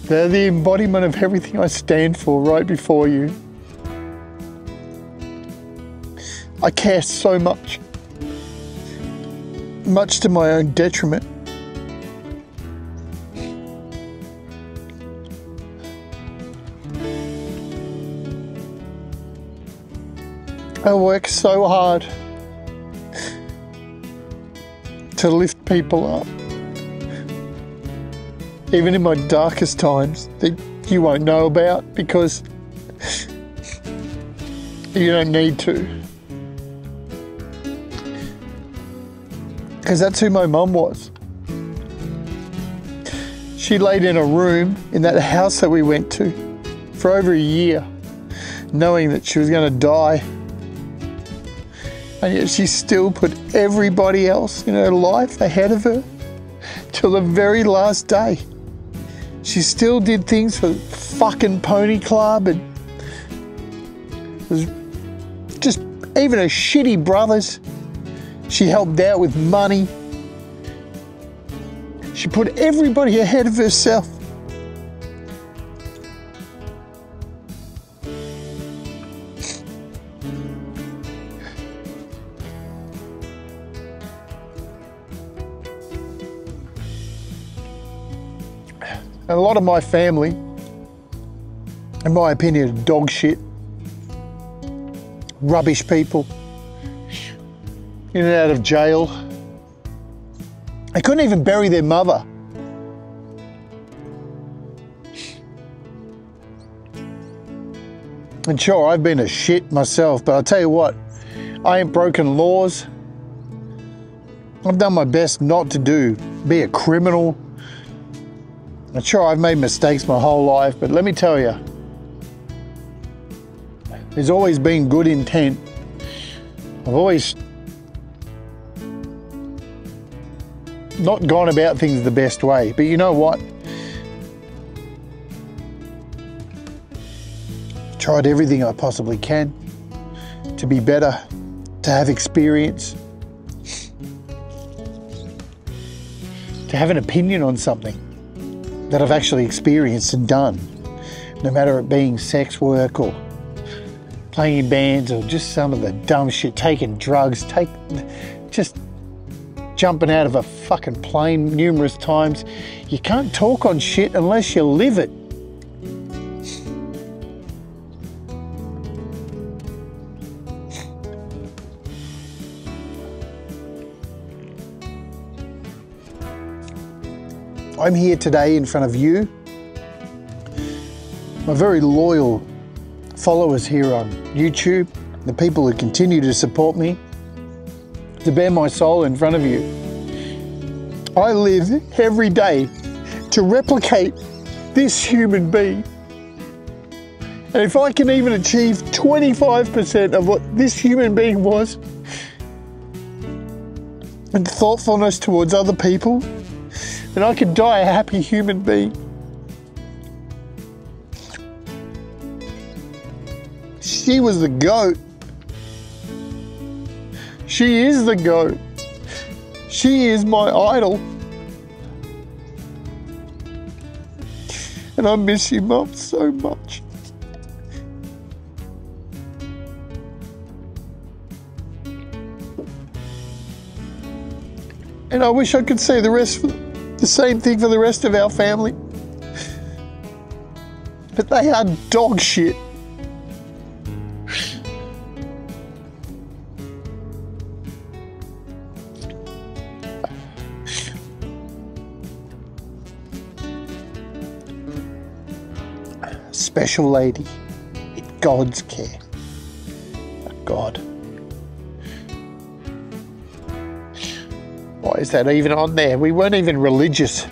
They're the embodiment of everything I stand for right before you. I care so much, much to my own detriment. I work so hard to lift people up. Even in my darkest times that you won't know about because you don't need to. Because that's who my mum was. She laid in a room in that house that we went to for over a year, knowing that she was going to die and yet she still put everybody else in her life ahead of her till the very last day. She still did things for fucking Pony Club and was just even her shitty brothers. She helped out with money. She put everybody ahead of herself. And a lot of my family, in my opinion, are dog shit, rubbish people, in and out of jail. They couldn't even bury their mother. And sure, I've been a shit myself, but I'll tell you what, I ain't broken laws. I've done my best not to do, be a criminal, and sure, I've made mistakes my whole life, but let me tell you, there's always been good intent. I've always not gone about things the best way, but you know what? Tried everything I possibly can to be better, to have experience, to have an opinion on something that I've actually experienced and done, no matter it being sex work or playing in bands or just some of the dumb shit, taking drugs, take just jumping out of a fucking plane numerous times. You can't talk on shit unless you live it. I'm here today in front of you, my very loyal followers here on YouTube, the people who continue to support me, to bare my soul in front of you. I live every day to replicate this human being. And if I can even achieve 25% of what this human being was, and thoughtfulness towards other people, and I could die a happy human being. She was the goat. She is the goat. She is my idol. And I miss you, Mum, so much. And I wish I could say the rest the same thing for the rest of our family. But they are dog shit. Special lady in God's care. God. Is that even on there, we weren't even religious.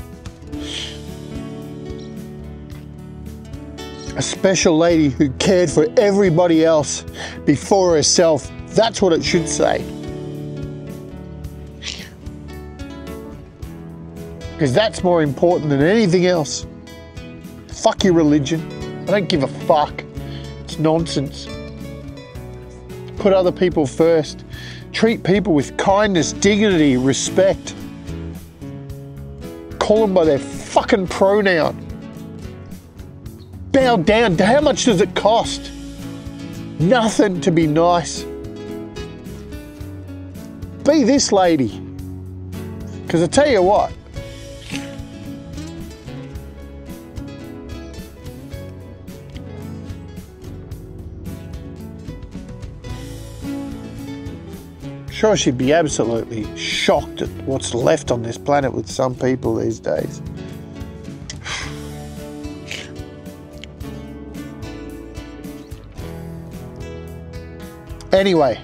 A special lady who cared for everybody else before herself. That's what it should say. Because that's more important than anything else. Fuck your religion. I don't give a fuck. It's nonsense. Put other people first. Treat people with kindness, dignity, respect. Call them by their fucking pronoun. Bow down. How much does it cost? Nothing to be nice. Be this lady. Because I tell you what, sure she'd be absolutely shocked at what's left on this planet with some people these days. Anyway,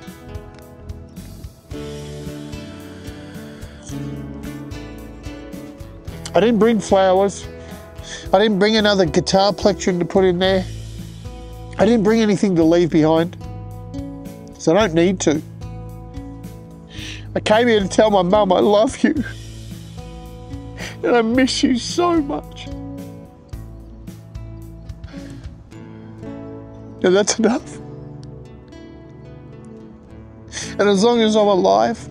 I didn't bring flowers. I didn't bring another guitar plectrum to put in there. I didn't bring anything to leave behind. So I don't need to. I came here to tell my mum I love you. And I miss you so much. And that's enough. And as long as I'm alive,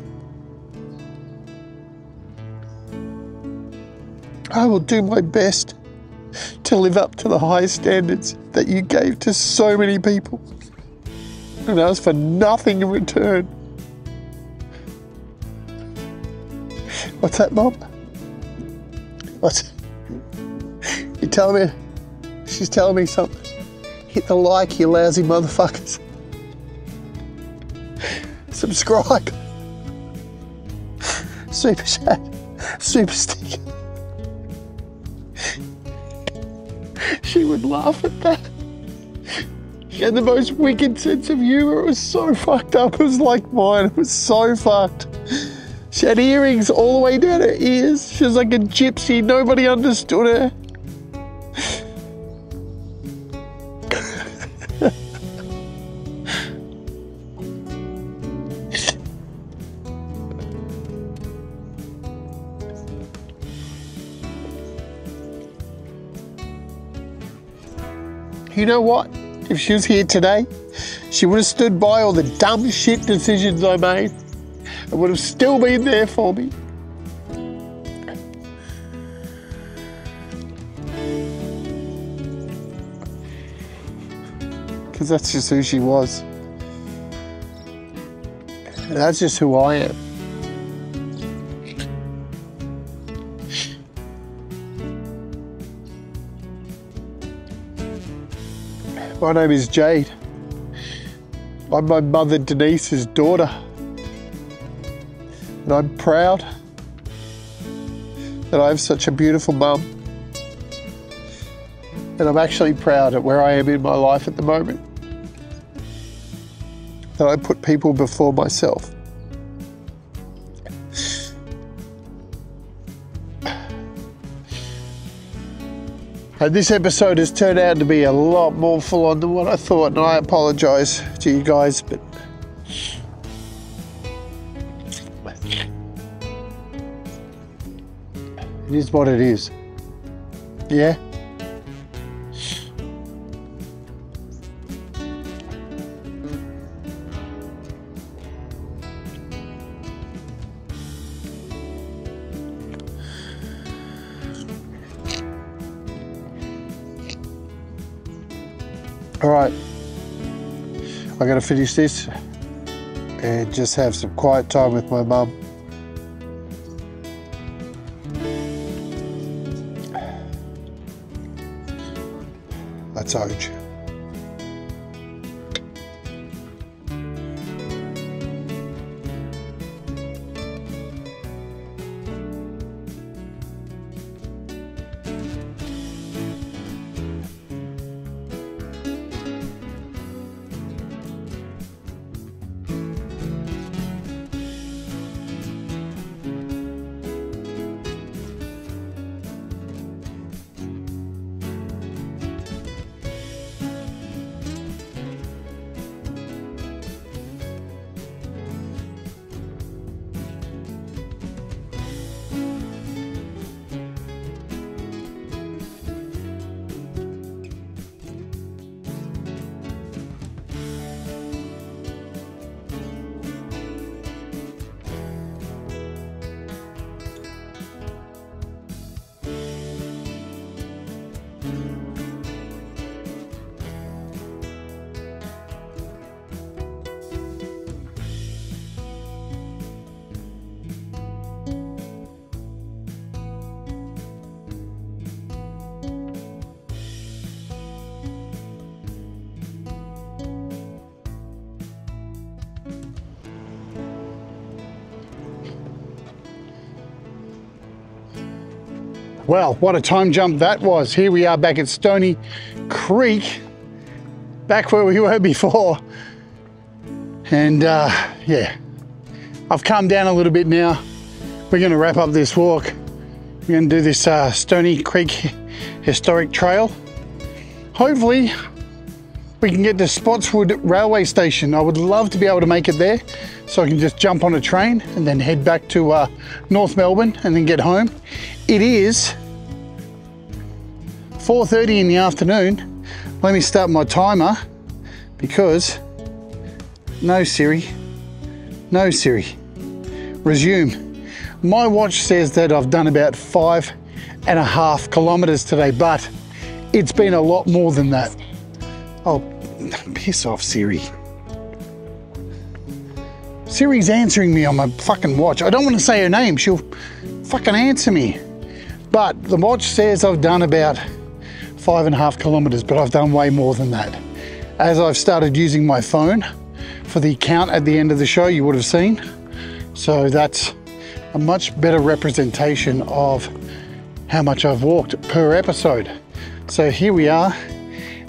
I will do my best to live up to the high standards that you gave to so many people and ask for nothing in return. What's that, Bob? What's you telling me? She's telling me something. Hit the like, you lousy motherfuckers. Subscribe. Super chat. Super sticker. She would laugh at that. She had the most wicked sense of humour. It was so fucked up. It was like mine. It was so fucked. She had earrings all the way down her ears. She was like a gypsy. Nobody understood her. You know what? If she was here today, she would have stood by all the dumb shit decisions I made and would have still been there for me. Because that's just who she was. And that's just who I am. My name is Jade. I'm my mother Denise's daughter. And I'm proud that I have such a beautiful mum. And I'm actually proud at where I am in my life at the moment. That I put people before myself. And this episode has turned out to be a lot more full on than what I thought, and I apologise to you guys, but it is what it is. Yeah? All right, I gotta finish this and just have some quiet time with my mum. Oj. Well, what a time jump that was. Here we are back at Stony Creek, back where we were before. And uh, yeah, I've calmed down a little bit now. We're gonna wrap up this walk. We're gonna do this uh, Stony Creek Historic Trail. Hopefully, we can get to Spotswood Railway Station. I would love to be able to make it there so I can just jump on a train and then head back to uh, North Melbourne and then get home. It is 4.30 in the afternoon. Let me start my timer because no Siri, no Siri, resume. My watch says that I've done about five and a half kilometers today, but it's been a lot more than that. Oh, piss off, Siri. Siri's answering me on my fucking watch. I don't want to say her name. She'll fucking answer me. But the watch says I've done about five and a half kilometers, but I've done way more than that. As I've started using my phone for the count at the end of the show, you would have seen. So that's a much better representation of how much I've walked per episode. So here we are,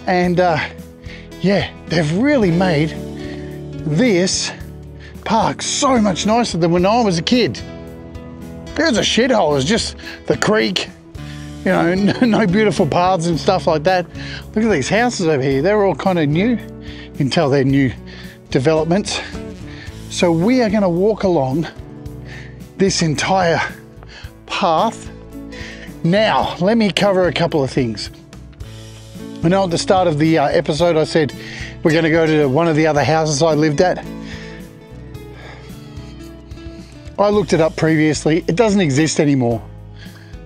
and uh, yeah, they've really made this park so much nicer than when I was a kid. Was a shithole, it was just the creek, you know, no beautiful paths and stuff like that. Look at these houses over here, they're all kind of new. You can tell they're new developments. So we are gonna walk along this entire path. Now, let me cover a couple of things. I know at the start of the uh, episode I said we're going to go to one of the other houses I lived at. I looked it up previously. It doesn't exist anymore.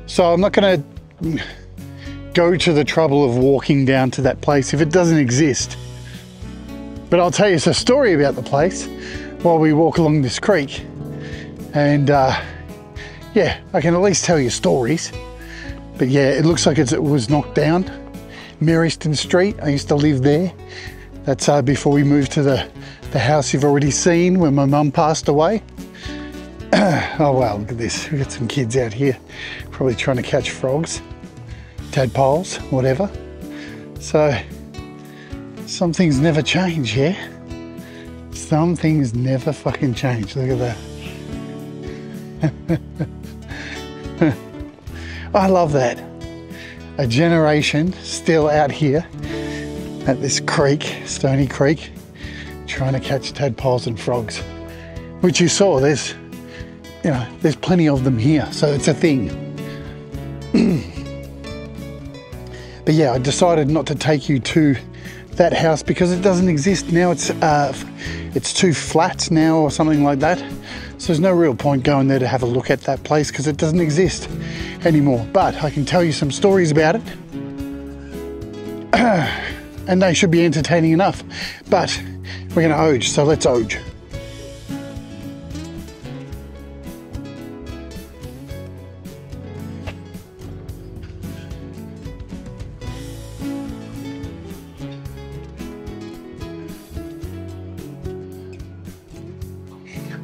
So I'm not going to go to the trouble of walking down to that place if it doesn't exist. But I'll tell you a story about the place while we walk along this creek. And uh, yeah, I can at least tell you stories. But yeah, it looks like it was knocked down. Merriston Street, I used to live there. That's uh, before we moved to the, the house you've already seen when my mum passed away. oh wow, look at this. We've got some kids out here probably trying to catch frogs, tadpoles, whatever. So, some things never change, yeah? Some things never fucking change. Look at that. I love that. A generation still out here at this creek, Stony Creek, trying to catch tadpoles and frogs. Which you saw, there's you know, there's plenty of them here, so it's a thing. but yeah, I decided not to take you to that house because it doesn't exist now. It's uh, it's too flat now or something like that. So there's no real point going there to have a look at that place because it doesn't exist anymore. But I can tell you some stories about it. and they should be entertaining enough. But we're going to oge, so let's oge.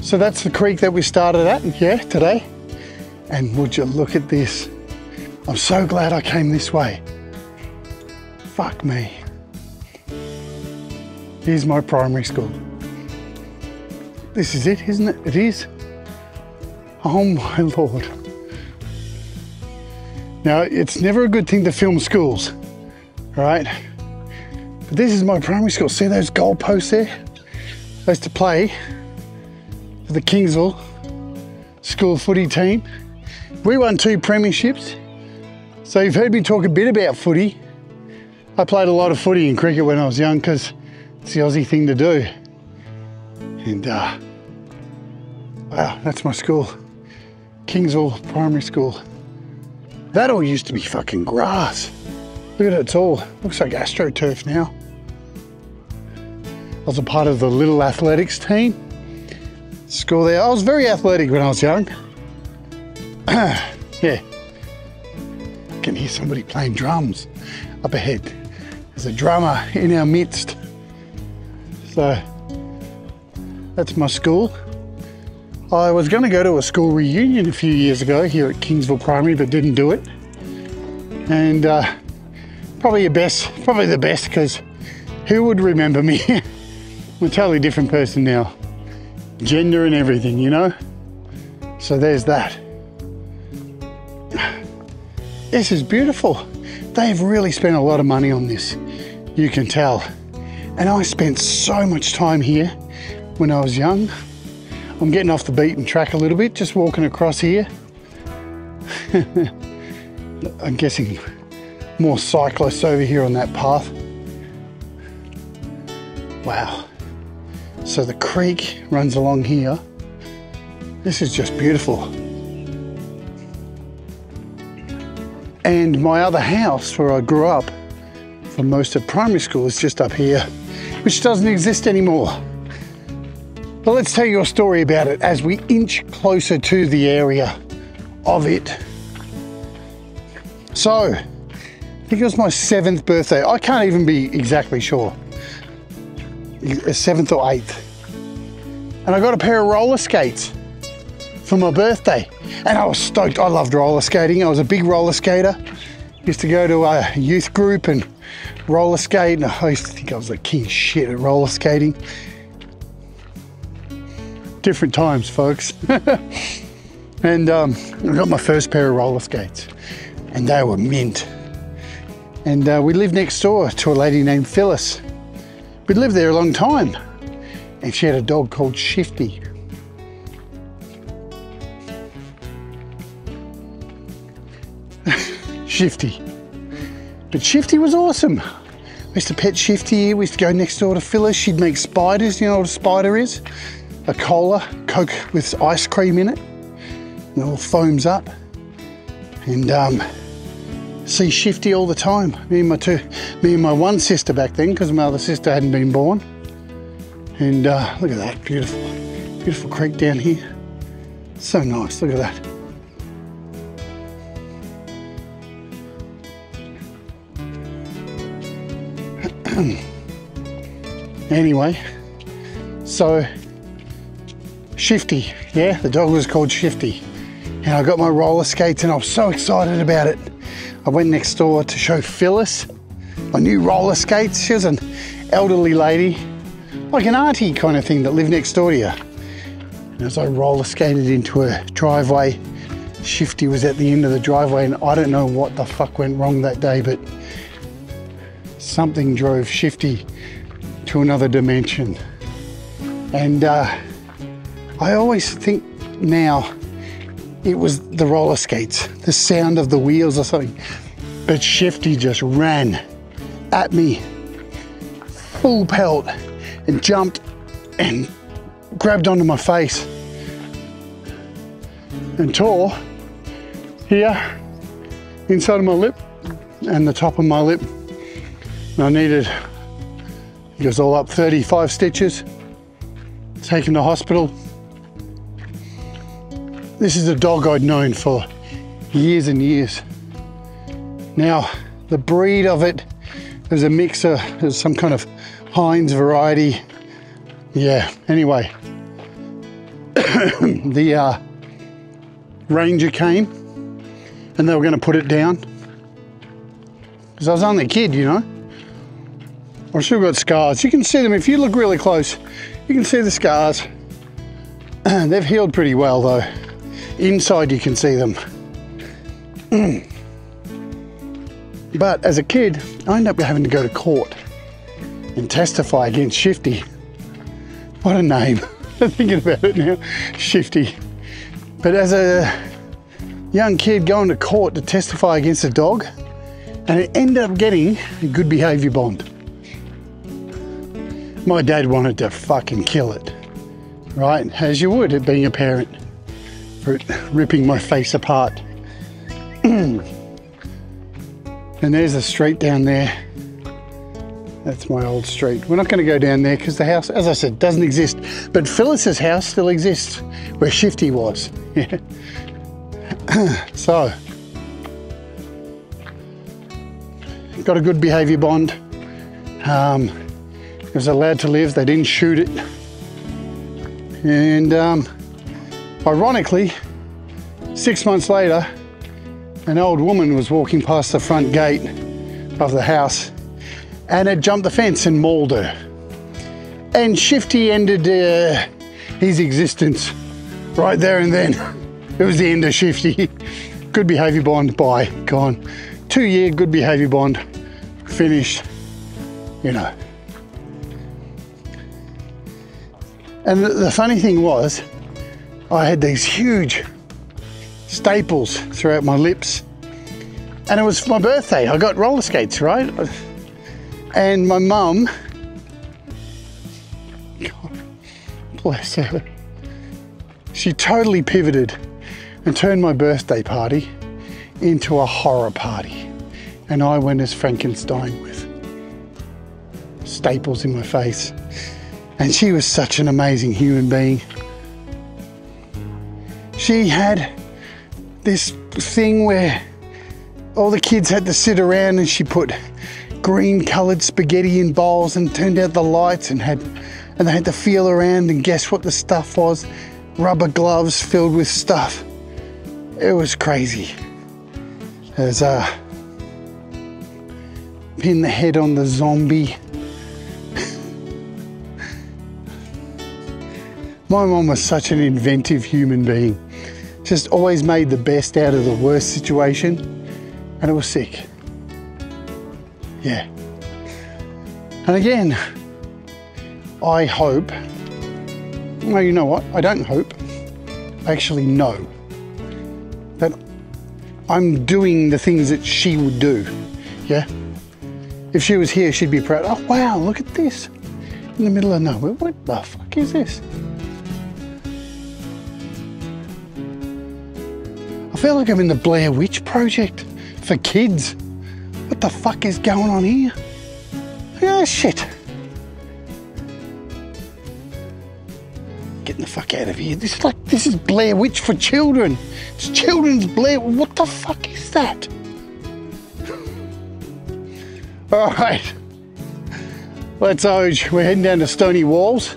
So that's the creek that we started at, yeah, today. And would you look at this? I'm so glad I came this way. Fuck me. Here's my primary school. This is it, isn't it? It is. Oh my lord. Now, it's never a good thing to film schools, right? But this is my primary school. See those goalposts there? Used to play for the Kingsville school footy team. We won two premierships. So you've heard me talk a bit about footy. I played a lot of footy and cricket when I was young because it's the Aussie thing to do. And uh, wow, that's my school. Kingsville Primary School. That all used to be fucking grass. Look at it, it's all, looks like AstroTurf now. I was a part of the little athletics team school there. I was very athletic when I was young. yeah. Can hear somebody playing drums up ahead. There's a drummer in our midst. So that's my school. I was going to go to a school reunion a few years ago here at Kingsville Primary, but didn't do it. and uh, probably the best, probably the best because who would remember me? I'm a totally different person now, gender and everything, you know. So there's that. This is beautiful. They've really spent a lot of money on this. You can tell. And I spent so much time here when I was young. I'm getting off the beaten track a little bit, just walking across here. I'm guessing more cyclists over here on that path. Wow. So the creek runs along here. This is just beautiful. And my other house where I grew up for most of primary school is just up here, which doesn't exist anymore. But let's tell you a story about it as we inch closer to the area of it. So, I think it was my seventh birthday. I can't even be exactly sure. Seventh or eighth. And I got a pair of roller skates for my birthday. And I was stoked. I loved roller skating. I was a big roller skater. Used to go to a youth group and roller skate. And I used to think I was the king shit at roller skating. Different times, folks. and um, I got my first pair of roller skates and they were mint. And uh, we lived next door to a lady named Phyllis. We'd lived there a long time, and she had a dog called Shifty. Shifty. But Shifty was awesome. We used to pet Shifty here. We used to go next door to Phyllis. She'd make spiders. You know what a spider is? A cola, Coke with ice cream in it. And it all foams up. And um, see Shifty all the time. Me and my two, me and my one sister back then, because my other sister hadn't been born. And uh, look at that, beautiful, beautiful creek down here. So nice, look at that. anyway, so Shifty, yeah, the dog was called Shifty. And I got my roller skates and I was so excited about it. I went next door to show Phyllis my new roller skates. She was an elderly lady, like an auntie kind of thing that lived next door to you. And as I roller skated into a driveway, Shifty was at the end of the driveway, and I don't know what the fuck went wrong that day, but something drove Shifty to another dimension. And uh, I always think now it was the roller skates, the sound of the wheels or something. But Shifty just ran at me, full pelt, and jumped and grabbed onto my face and tore here inside of my lip and the top of my lip. And I needed, it was all up 35 stitches, taken to hospital. This is a dog I'd known for years and years. Now, the breed of it is a mixer, there's some kind of Heinz variety. Yeah, anyway, the uh, ranger came and they were going to put it down because I was only a kid, you know. I've still got scars. You can see them if you look really close. You can see the scars. They've healed pretty well though. Inside you can see them. but as a kid, I ended up having to go to court and testify against Shifty. What a name. I'm thinking about it now. Shifty. But as a young kid going to court to testify against a dog, and it ended up getting a good behaviour bond. My dad wanted to fucking kill it, right? As you would, at being a parent for it ripping my face apart. and there's a street down there. That's my old street. We're not going to go down there because the house, as I said, doesn't exist. But Phyllis's house still exists where Shifty was. So, got a good behaviour bond. Um, it was allowed to live. They didn't shoot it. And um, Ironically, six months later, an old woman was walking past the front gate of the house and had jumped the fence and mauled her. And Shifty ended uh, his existence right there and then. It was the end of Shifty. Good behaviour bond, bye, gone. Two year good behaviour bond, finished, you know. And the funny thing was, I had these huge staples throughout my lips. And it was my birthday. I got roller skates, right? And my mum, God, bless her, she totally pivoted and turned my birthday party into a horror party. And I went as Frankenstein with staples in my face. And she was such an amazing human being. She had this thing where all the kids had to sit around and she put green coloured spaghetti in bowls and turned out the lights and had and they had to feel around and guess what the stuff was? Rubber gloves filled with stuff. It was crazy. There's a uh, pin the head on the zombie. My mom was such an inventive human being. Just always made the best out of the worst situation, and it was sick. Yeah. And again, I hope, well, you know what? I don't hope, I actually know that I'm doing the things that she would do. Yeah? If she was here, she'd be proud. Oh, wow, look at this. In the middle of nowhere. What the fuck is this? I feel like I'm in the Blair Witch Project for kids. What the fuck is going on here? Look at that shit. Getting the fuck out of here. This is like this is Blair Witch for children. It's children's Blair. What the fuck is that? All right. Let's Oge. We're heading down to Stony Walls.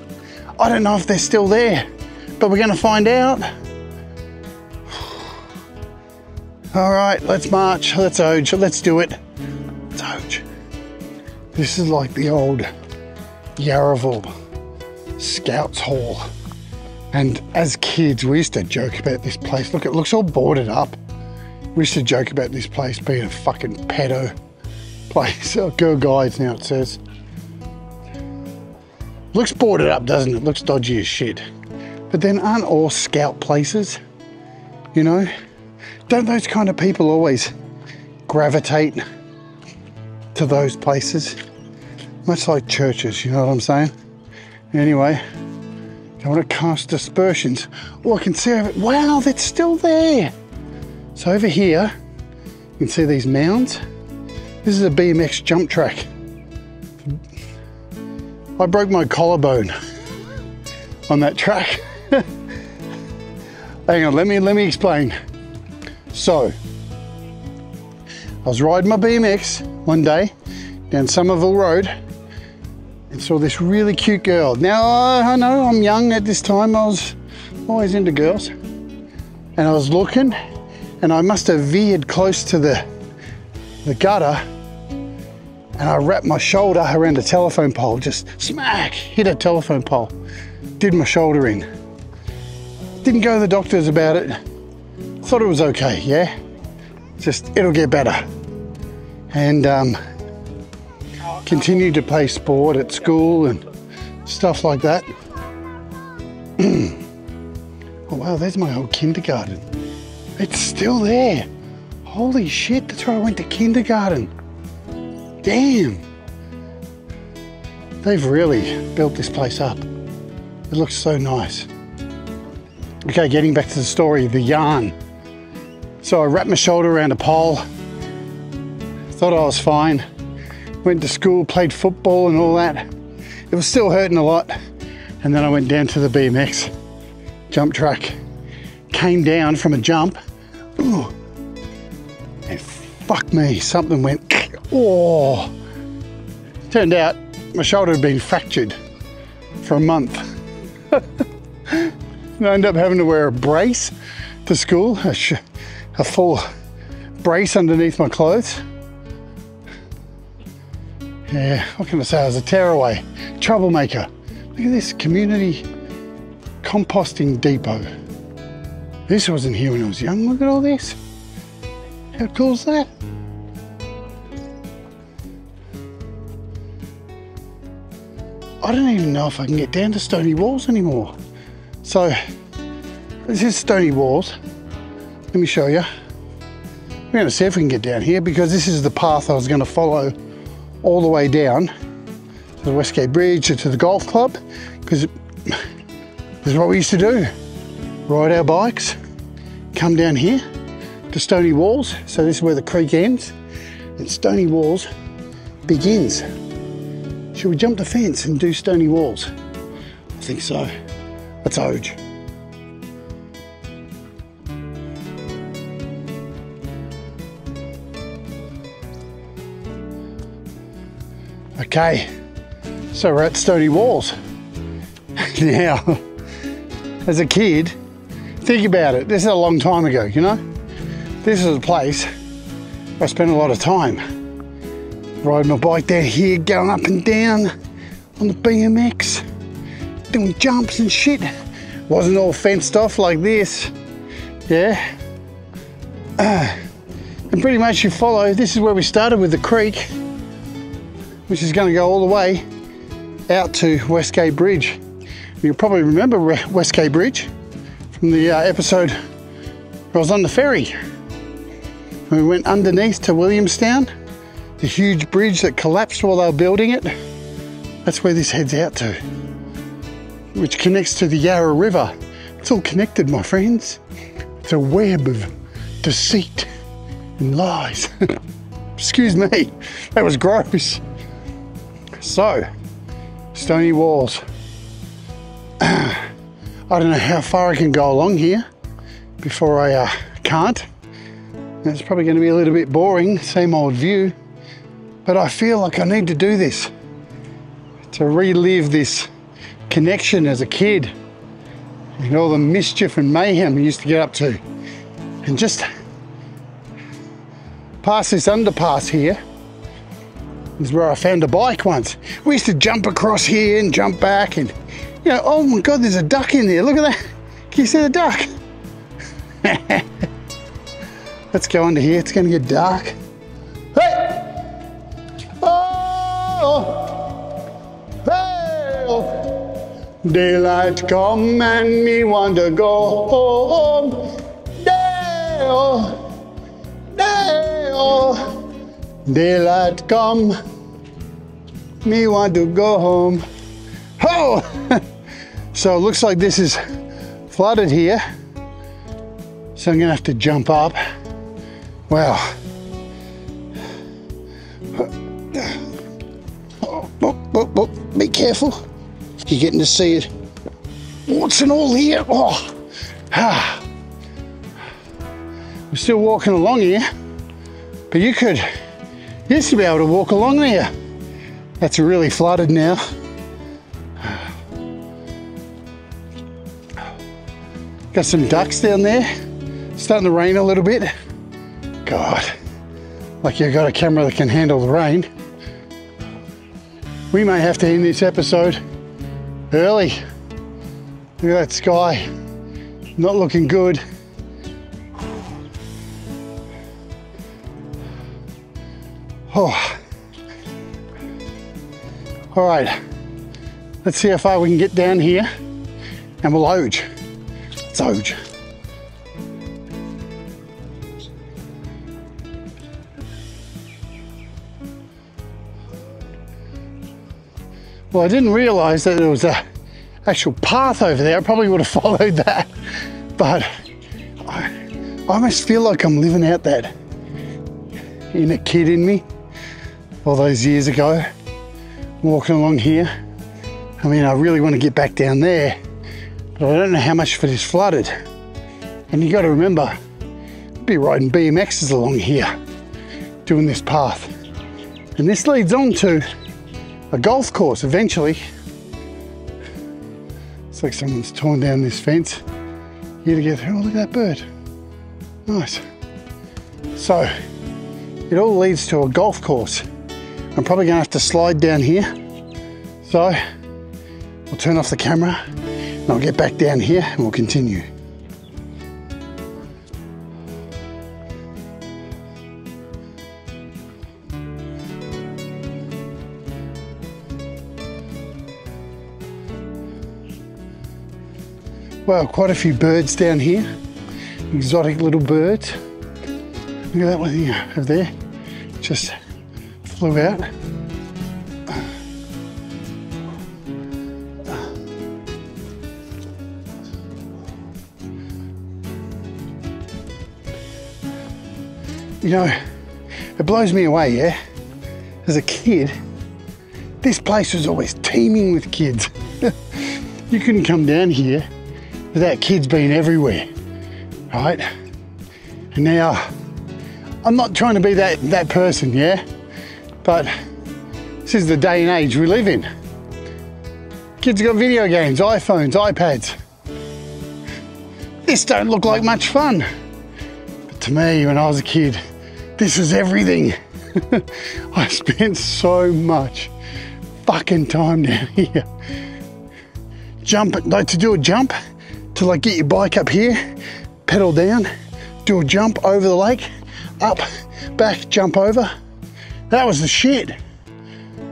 I don't know if they're still there, but we're going to find out. All right, let's march. Let's Oge. Let's do it. This is like the old Yarraville Scouts Hall. And as kids, we used to joke about this place. Look, it looks all boarded up. We used to joke about this place being a fucking pedo place. Oh, girl guides now it says. Looks boarded up, doesn't it? Looks dodgy as shit. But then aren't all scout places? You know? don't those kind of people always gravitate to those places? Much like churches, you know what I'm saying? Anyway, don't want to cast dispersions. Oh, I can see over, wow, that's still there. So over here, you can see these mounds. This is a BMX jump track. I broke my collarbone on that track. Hang on, let me let me explain. So, I was riding my BMX one day down Somerville Road and saw this really cute girl. Now, I know I'm young at this time, I was always into girls. And I was looking and I must have veered close to the, the gutter and I wrapped my shoulder around a telephone pole, just smack, hit a telephone pole, did my shoulder in. Didn't go to the doctors about it, thought it was okay, yeah? Just, it'll get better. And um, continue to play sport at school and stuff like that. oh wow, there's my old kindergarten. It's still there. Holy shit, that's where I went to kindergarten. Damn. They've really built this place up. It looks so nice. Okay, getting back to the story, the yarn. So I wrapped my shoulder around a pole, thought I was fine. Went to school, played football and all that. It was still hurting a lot. And then I went down to the BMX jump track, came down from a jump. Ooh, and fuck me, something went, oh. Turned out my shoulder had been fractured for a month. and I ended up having to wear a brace to school, a full brace underneath my clothes. Yeah, what can I say? I was a tearaway, troublemaker. Look at this community composting depot. This wasn't here when I was young. Look at all this. How cool is that? I don't even know if I can get down to Stony Walls anymore. So, this is Stony Walls. Let me show you. We're to see if we can get down here because this is the path I was to follow all the way down to the Westgate Bridge or to the golf club because this is what we used to do. Ride our bikes, come down here to Stony Walls. So this is where the creek ends and Stony Walls begins. Should we jump the fence and do stony walls? I think so. That's Oge. Okay, so we're at Stony Walls. now, as a kid, think about it, this is a long time ago, you know? This is a place I spent a lot of time riding my bike down here, going up and down on the BMX, doing jumps and shit. Wasn't all fenced off like this, yeah. Uh, and pretty much you follow, this is where we started with the creek, which is gonna go all the way out to Westgate Bridge. You'll probably remember Westgate Bridge from the uh, episode where I was on the ferry. We went underneath to Williamstown the huge bridge that collapsed while they were building it. That's where this heads out to, which connects to the Yarra River. It's all connected, my friends. It's a web of deceit and lies. Excuse me, that was gross. So, stony walls. I don't know how far I can go along here before I uh, can't. It's probably going to be a little bit boring, same old view. But I feel like I need to do this to relive this connection as a kid and all the mischief and mayhem we used to get up to. And just past this underpass here is where I found a bike once. We used to jump across here and jump back and you know, oh my God, there's a duck in there. Look at that. Can you see the duck? Let's go under here. It's going to get dark. Hey! Oh! Hey! Oh. Daylight come and me want to go home. Dale, Dale. Daylight come, me want to go home. Oh! so it looks like this is flooded here. So I'm gonna have to jump up. Wow. Oh, oh, oh, oh. Be careful. You're getting to see it. What's in all here? Oh, ah. I'm still walking along here, but you could, used to be able to walk along there. That's really flooded now. Got some ducks down there. Starting to rain a little bit. God, like you've got a camera that can handle the rain. We may have to end this episode early. Look at that sky, not looking good. Oh. All right, let's see how far we can get down here and we'll oge. It's oge. Well, I didn't realize that there was a actual path over there. I probably would have followed that. But I, I almost feel like I'm living out that inner kid in me all those years ago, walking along here. I mean, I really want to get back down there, but I don't know how much of it is flooded. And you got to remember, I'd be riding BMXs along here, doing this path. And this leads on to a golf course eventually. It's like someone's torn down this fence here to get through. Oh, look at that bird. Nice. So it all leads to a golf course. I'm probably gonna have to slide down here. So I'll turn off the camera and I'll get back down here and we'll continue. Well, quite a few birds down here. Exotic little birds. Look at that one here, over there. Just You know, it blows me away, yeah? As a kid, this place was always teeming with kids. you couldn't come down here without kids being everywhere, right? And now, I'm not trying to be that, that person, yeah? But this is the day and age we live in. Kids got video games, iPhones, iPads. This don't look like much fun. But to me, when I was a kid, this is everything. I spent so much fucking time down here. Jump, like to do a jump, to like get your bike up here, pedal down, do a jump over the lake, up, back, jump over. That was the shit.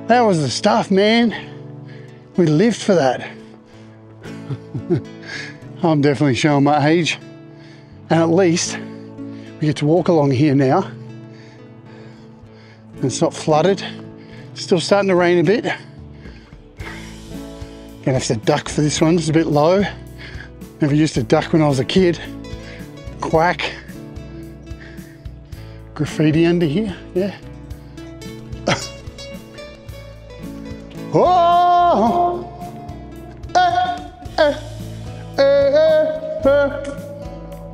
That was the stuff, man. We lived for that. I'm definitely showing my age. And at least we get to walk along here now. It's not flooded. Still starting to rain a bit. Gonna have to duck for this one, it's a bit low. Never used to duck when I was a kid. Quack. Graffiti under here, yeah. Oh! Eh, eh, eh, eh.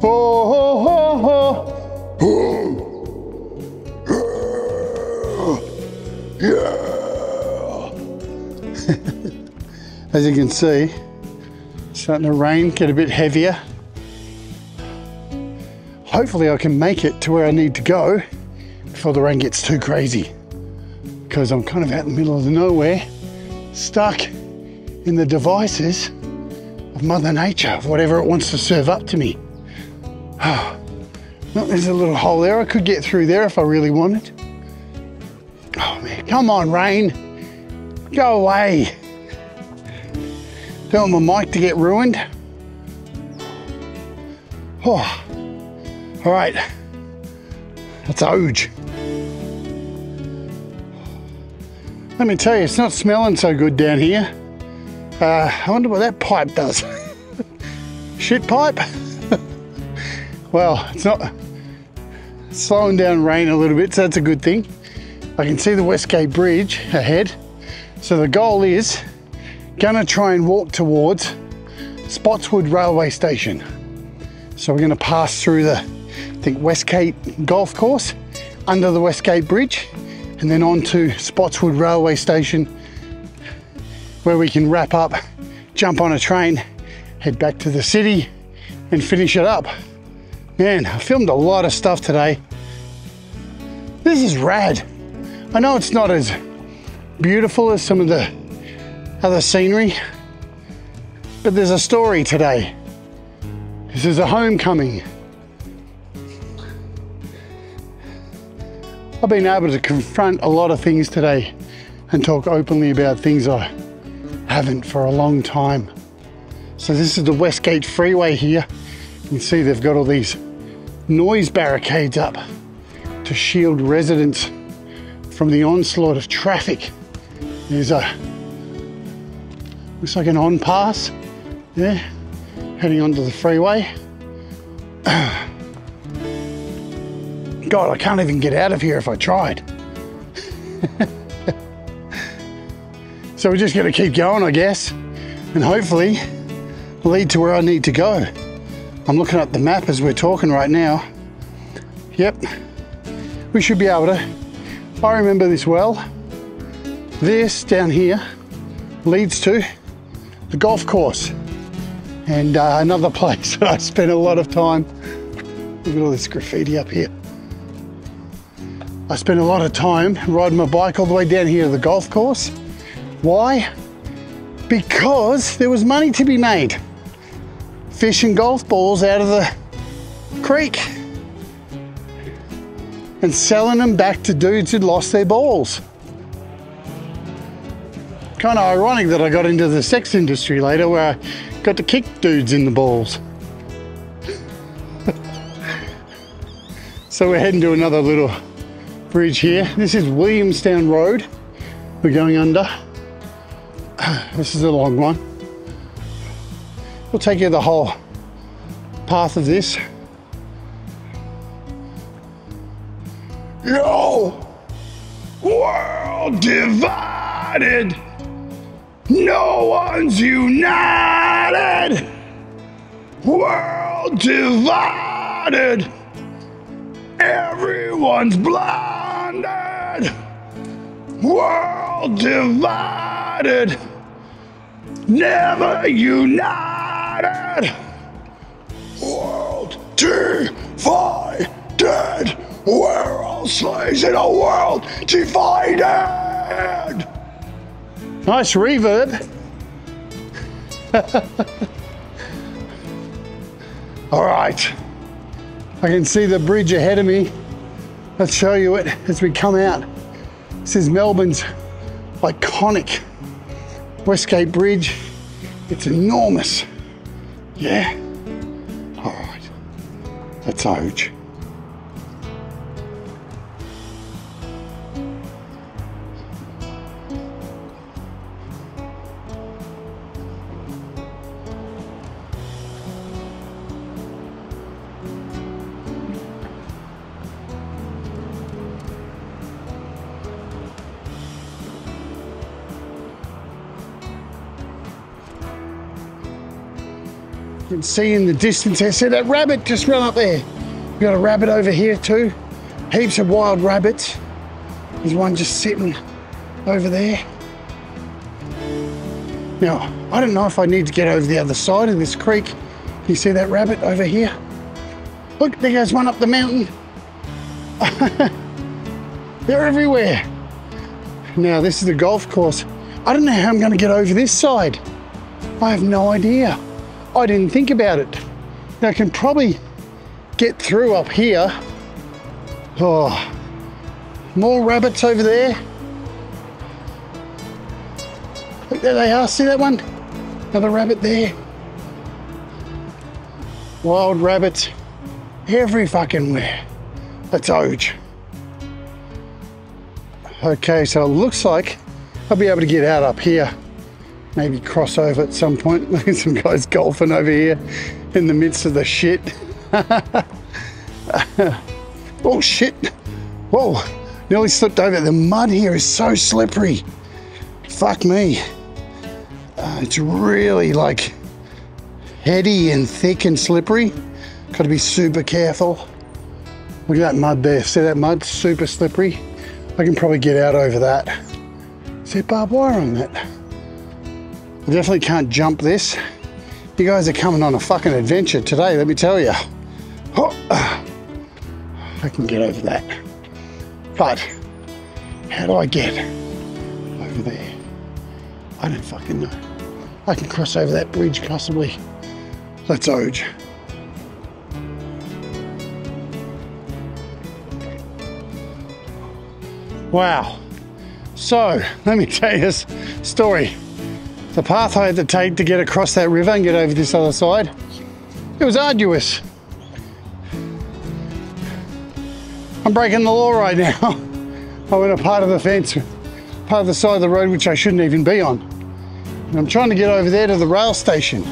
Oh, oh, oh, oh. As you can see, starting to rain, get a bit heavier. Hopefully I can make it to where I need to go before the rain gets too crazy. Because I'm kind of out in the middle of nowhere, stuck in the devices of Mother Nature, whatever it wants to serve up to me. Oh, there's a little hole there. I could get through there if I really wanted. Oh man, come on, rain. Go away. Don't want my mic to get ruined. Oh. All right, that's Oge. Let me tell you, it's not smelling so good down here. Uh, I wonder what that pipe does. Shit pipe? well, it's not slowing down rain a little bit, so that's a good thing. I can see the Westgate Bridge ahead. So the goal is gonna try and walk towards Spotswood Railway Station. So we're gonna pass through the I think Westgate Golf Course, under the Westgate Bridge, and then on to Spotswood Railway Station, where we can wrap up, jump on a train, head back to the city, and finish it up. Man, I filmed a lot of stuff today. This is rad. I know it's not as beautiful as some of the other scenery, but there's a story today. This is a homecoming. I've been able to confront a lot of things today and talk openly about things I haven't for a long time. So this is the Westgate Freeway here. You can see they've got all these noise barricades up to shield residents from the onslaught of traffic. There's a, looks like an on pass there, heading onto the freeway. God, I can't even get out of here if I tried. so we're just going to keep going, I guess, and hopefully lead to where I need to go. I'm looking at the map as we're talking right now. Yep, we should be able to. I remember this well, this down here leads to the golf course and uh, another place that I spent a lot of time. Look at all this graffiti up here. I spent a lot of time riding my bike all the way down here to the golf course. Why? Because there was money to be made. Fishing golf balls out of the creek and selling them back to dudes who'd lost their balls. Kind of ironic that I got into the sex industry later where I got to kick dudes in the balls. so we're heading to another little bridge here. This is Williamstown Road. We're going under. This is a long one. We'll take you the whole path of this. Yo! World divided! No one's united! World divided! Everyone's World divided! Never united! World divided! We're all slaves in a world divided! Nice reverb. all right. I can see the bridge ahead of me. Let's show you it as we come out. This is Melbourne's iconic Westgate Bridge. It's enormous. Yeah? All right. That's huge. Can see in the distance there, see that rabbit just run up there. We've got a rabbit over here too. Heaps of wild rabbits. There's one just sitting over there. Now, I don't know if I need to get over the other side of this creek. You see that rabbit over here? Look, there goes one up the mountain. They're everywhere. Now, this is the golf course. I don't know how I'm going to get over this side. I have no idea. I didn't think about it. Now, I can probably get through up here. Oh, more rabbits over there. Look, there they are. See that one? Another rabbit there. Wild rabbits every fucking where. That's huge. Okay, so it looks like I'll be able to get out up here. Maybe cross over at some point. Look at some guys golfing over here in the midst of the shit. oh shit. Whoa, nearly slipped over. The mud here is so slippery. Fuck me. Uh, it's really like heady and thick and slippery. Got to be super careful. Look at that mud there. See that mud? Super slippery. I can probably get out over that. See barbed wire on that. I definitely can't jump this. You guys are coming on a fucking adventure today, let me tell you. Oh, I can get over that. But how do I get over there? I don't fucking know. I can cross over that bridge possibly. Let's Oge. Wow. So, let me tell you this story. The path I had to take to get across that river and get over this other side, it was arduous. I'm breaking the law right now. I went a part of the fence, part of the side of the road which I shouldn't even be on. And I'm trying to get over there to the rail station.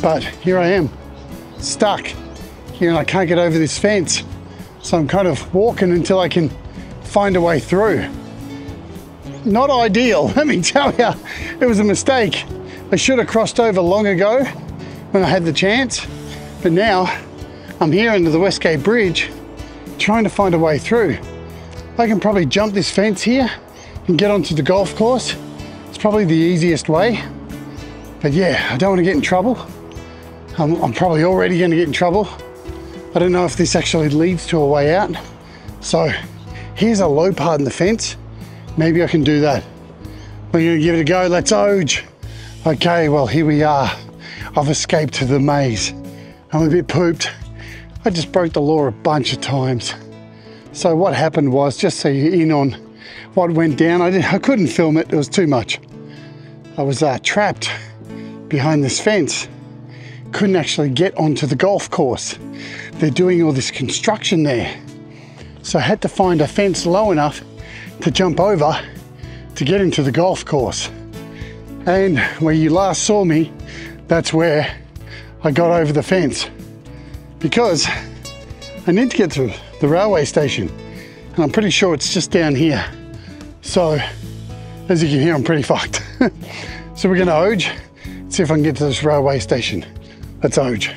But here I am, stuck here and I can't get over this fence. So I'm kind of walking until I can find a way through. Not ideal, let me tell you. It was a mistake. I should have crossed over long ago when I had the chance. But now I'm here under the Westgate Bridge trying to find a way through. I can probably jump this fence here and get onto the golf course. It's probably the easiest way. But yeah, I don't want to get in trouble. I'm, I'm probably already going to get in trouble. I don't know if this actually leads to a way out. So here's a low part in the fence. Maybe I can do that. We're gonna give it a go, let's oge. Okay, well, here we are. I've escaped to the maze. I'm a bit pooped. I just broke the law a bunch of times. So what happened was, just so you're in on what went down, I, did, I couldn't film it, it was too much. I was uh, trapped behind this fence. Couldn't actually get onto the golf course. They're doing all this construction there. So I had to find a fence low enough to jump over to get into the golf course. And where you last saw me, that's where I got over the fence because I need to get to the railway station and I'm pretty sure it's just down here. So as you can hear, I'm pretty fucked. so we're gonna oge, see if I can get to this railway station. Let's oge.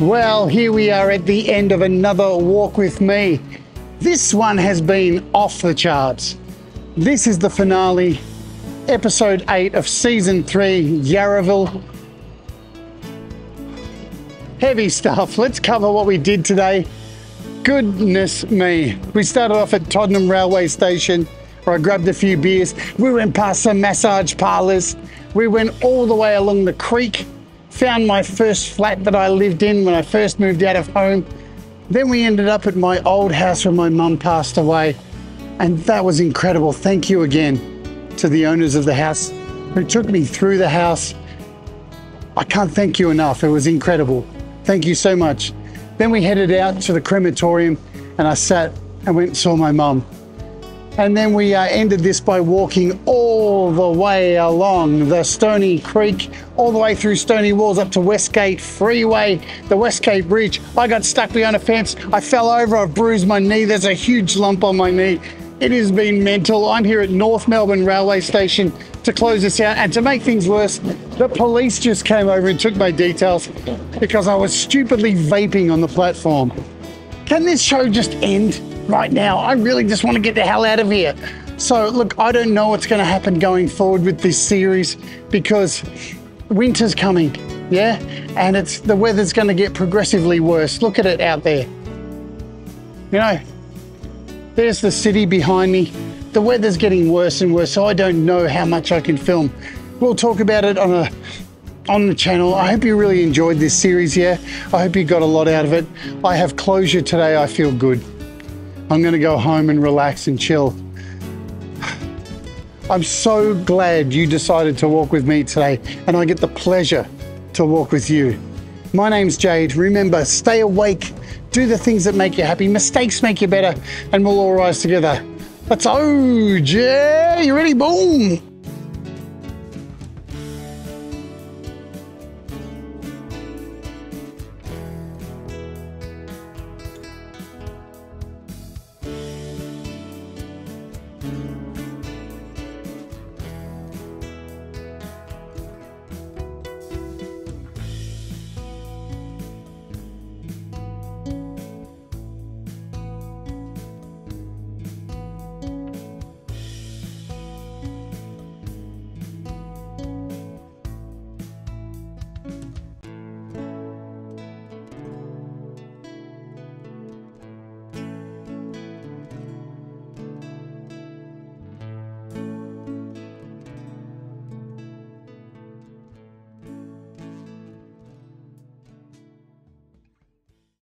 Well, here we are at the end of another walk with me. This one has been off the charts. This is the finale, episode 8 of season 3, Yarraville. Heavy stuff. Let's cover what we did today. Goodness me. We started off at Tottenham Railway Station where I grabbed a few beers. We went past some massage parlours. We went all the way along the creek found my first flat that I lived in when I first moved out of home. Then we ended up at my old house when my mum passed away. And that was incredible. Thank you again to the owners of the house who took me through the house. I can't thank you enough. It was incredible. Thank you so much. Then we headed out to the crematorium and I sat and went and saw my mum. And then we uh, ended this by walking all the way along the Stony Creek, all the way through Stony Walls up to Westgate Freeway, the Westgate Bridge. I got stuck behind a fence. I fell over, I bruised my knee. There's a huge lump on my knee. It has been mental. I'm here at North Melbourne Railway Station to close this out. And to make things worse, the police just came over and took my details because I was stupidly vaping on the platform. Can this show just end? right now. I really just want to get the hell out of here. So, look, I don't know what's going to happen going forward with this series because winter's coming, yeah? And it's the weather's going to get progressively worse. Look at it out there. You know, there's the city behind me. The weather's getting worse and worse, so I don't know how much I can film. We'll talk about it on a on the channel. I hope you really enjoyed this series, yeah? I hope you got a lot out of it. I have closure today. I feel good. I'm gonna go home and relax and chill. I'm so glad you decided to walk with me today and I get the pleasure to walk with you. My name's Jade. Remember, stay awake, do the things that make you happy. Mistakes make you better and we'll all rise together. Let's yeah, you ready? Boom.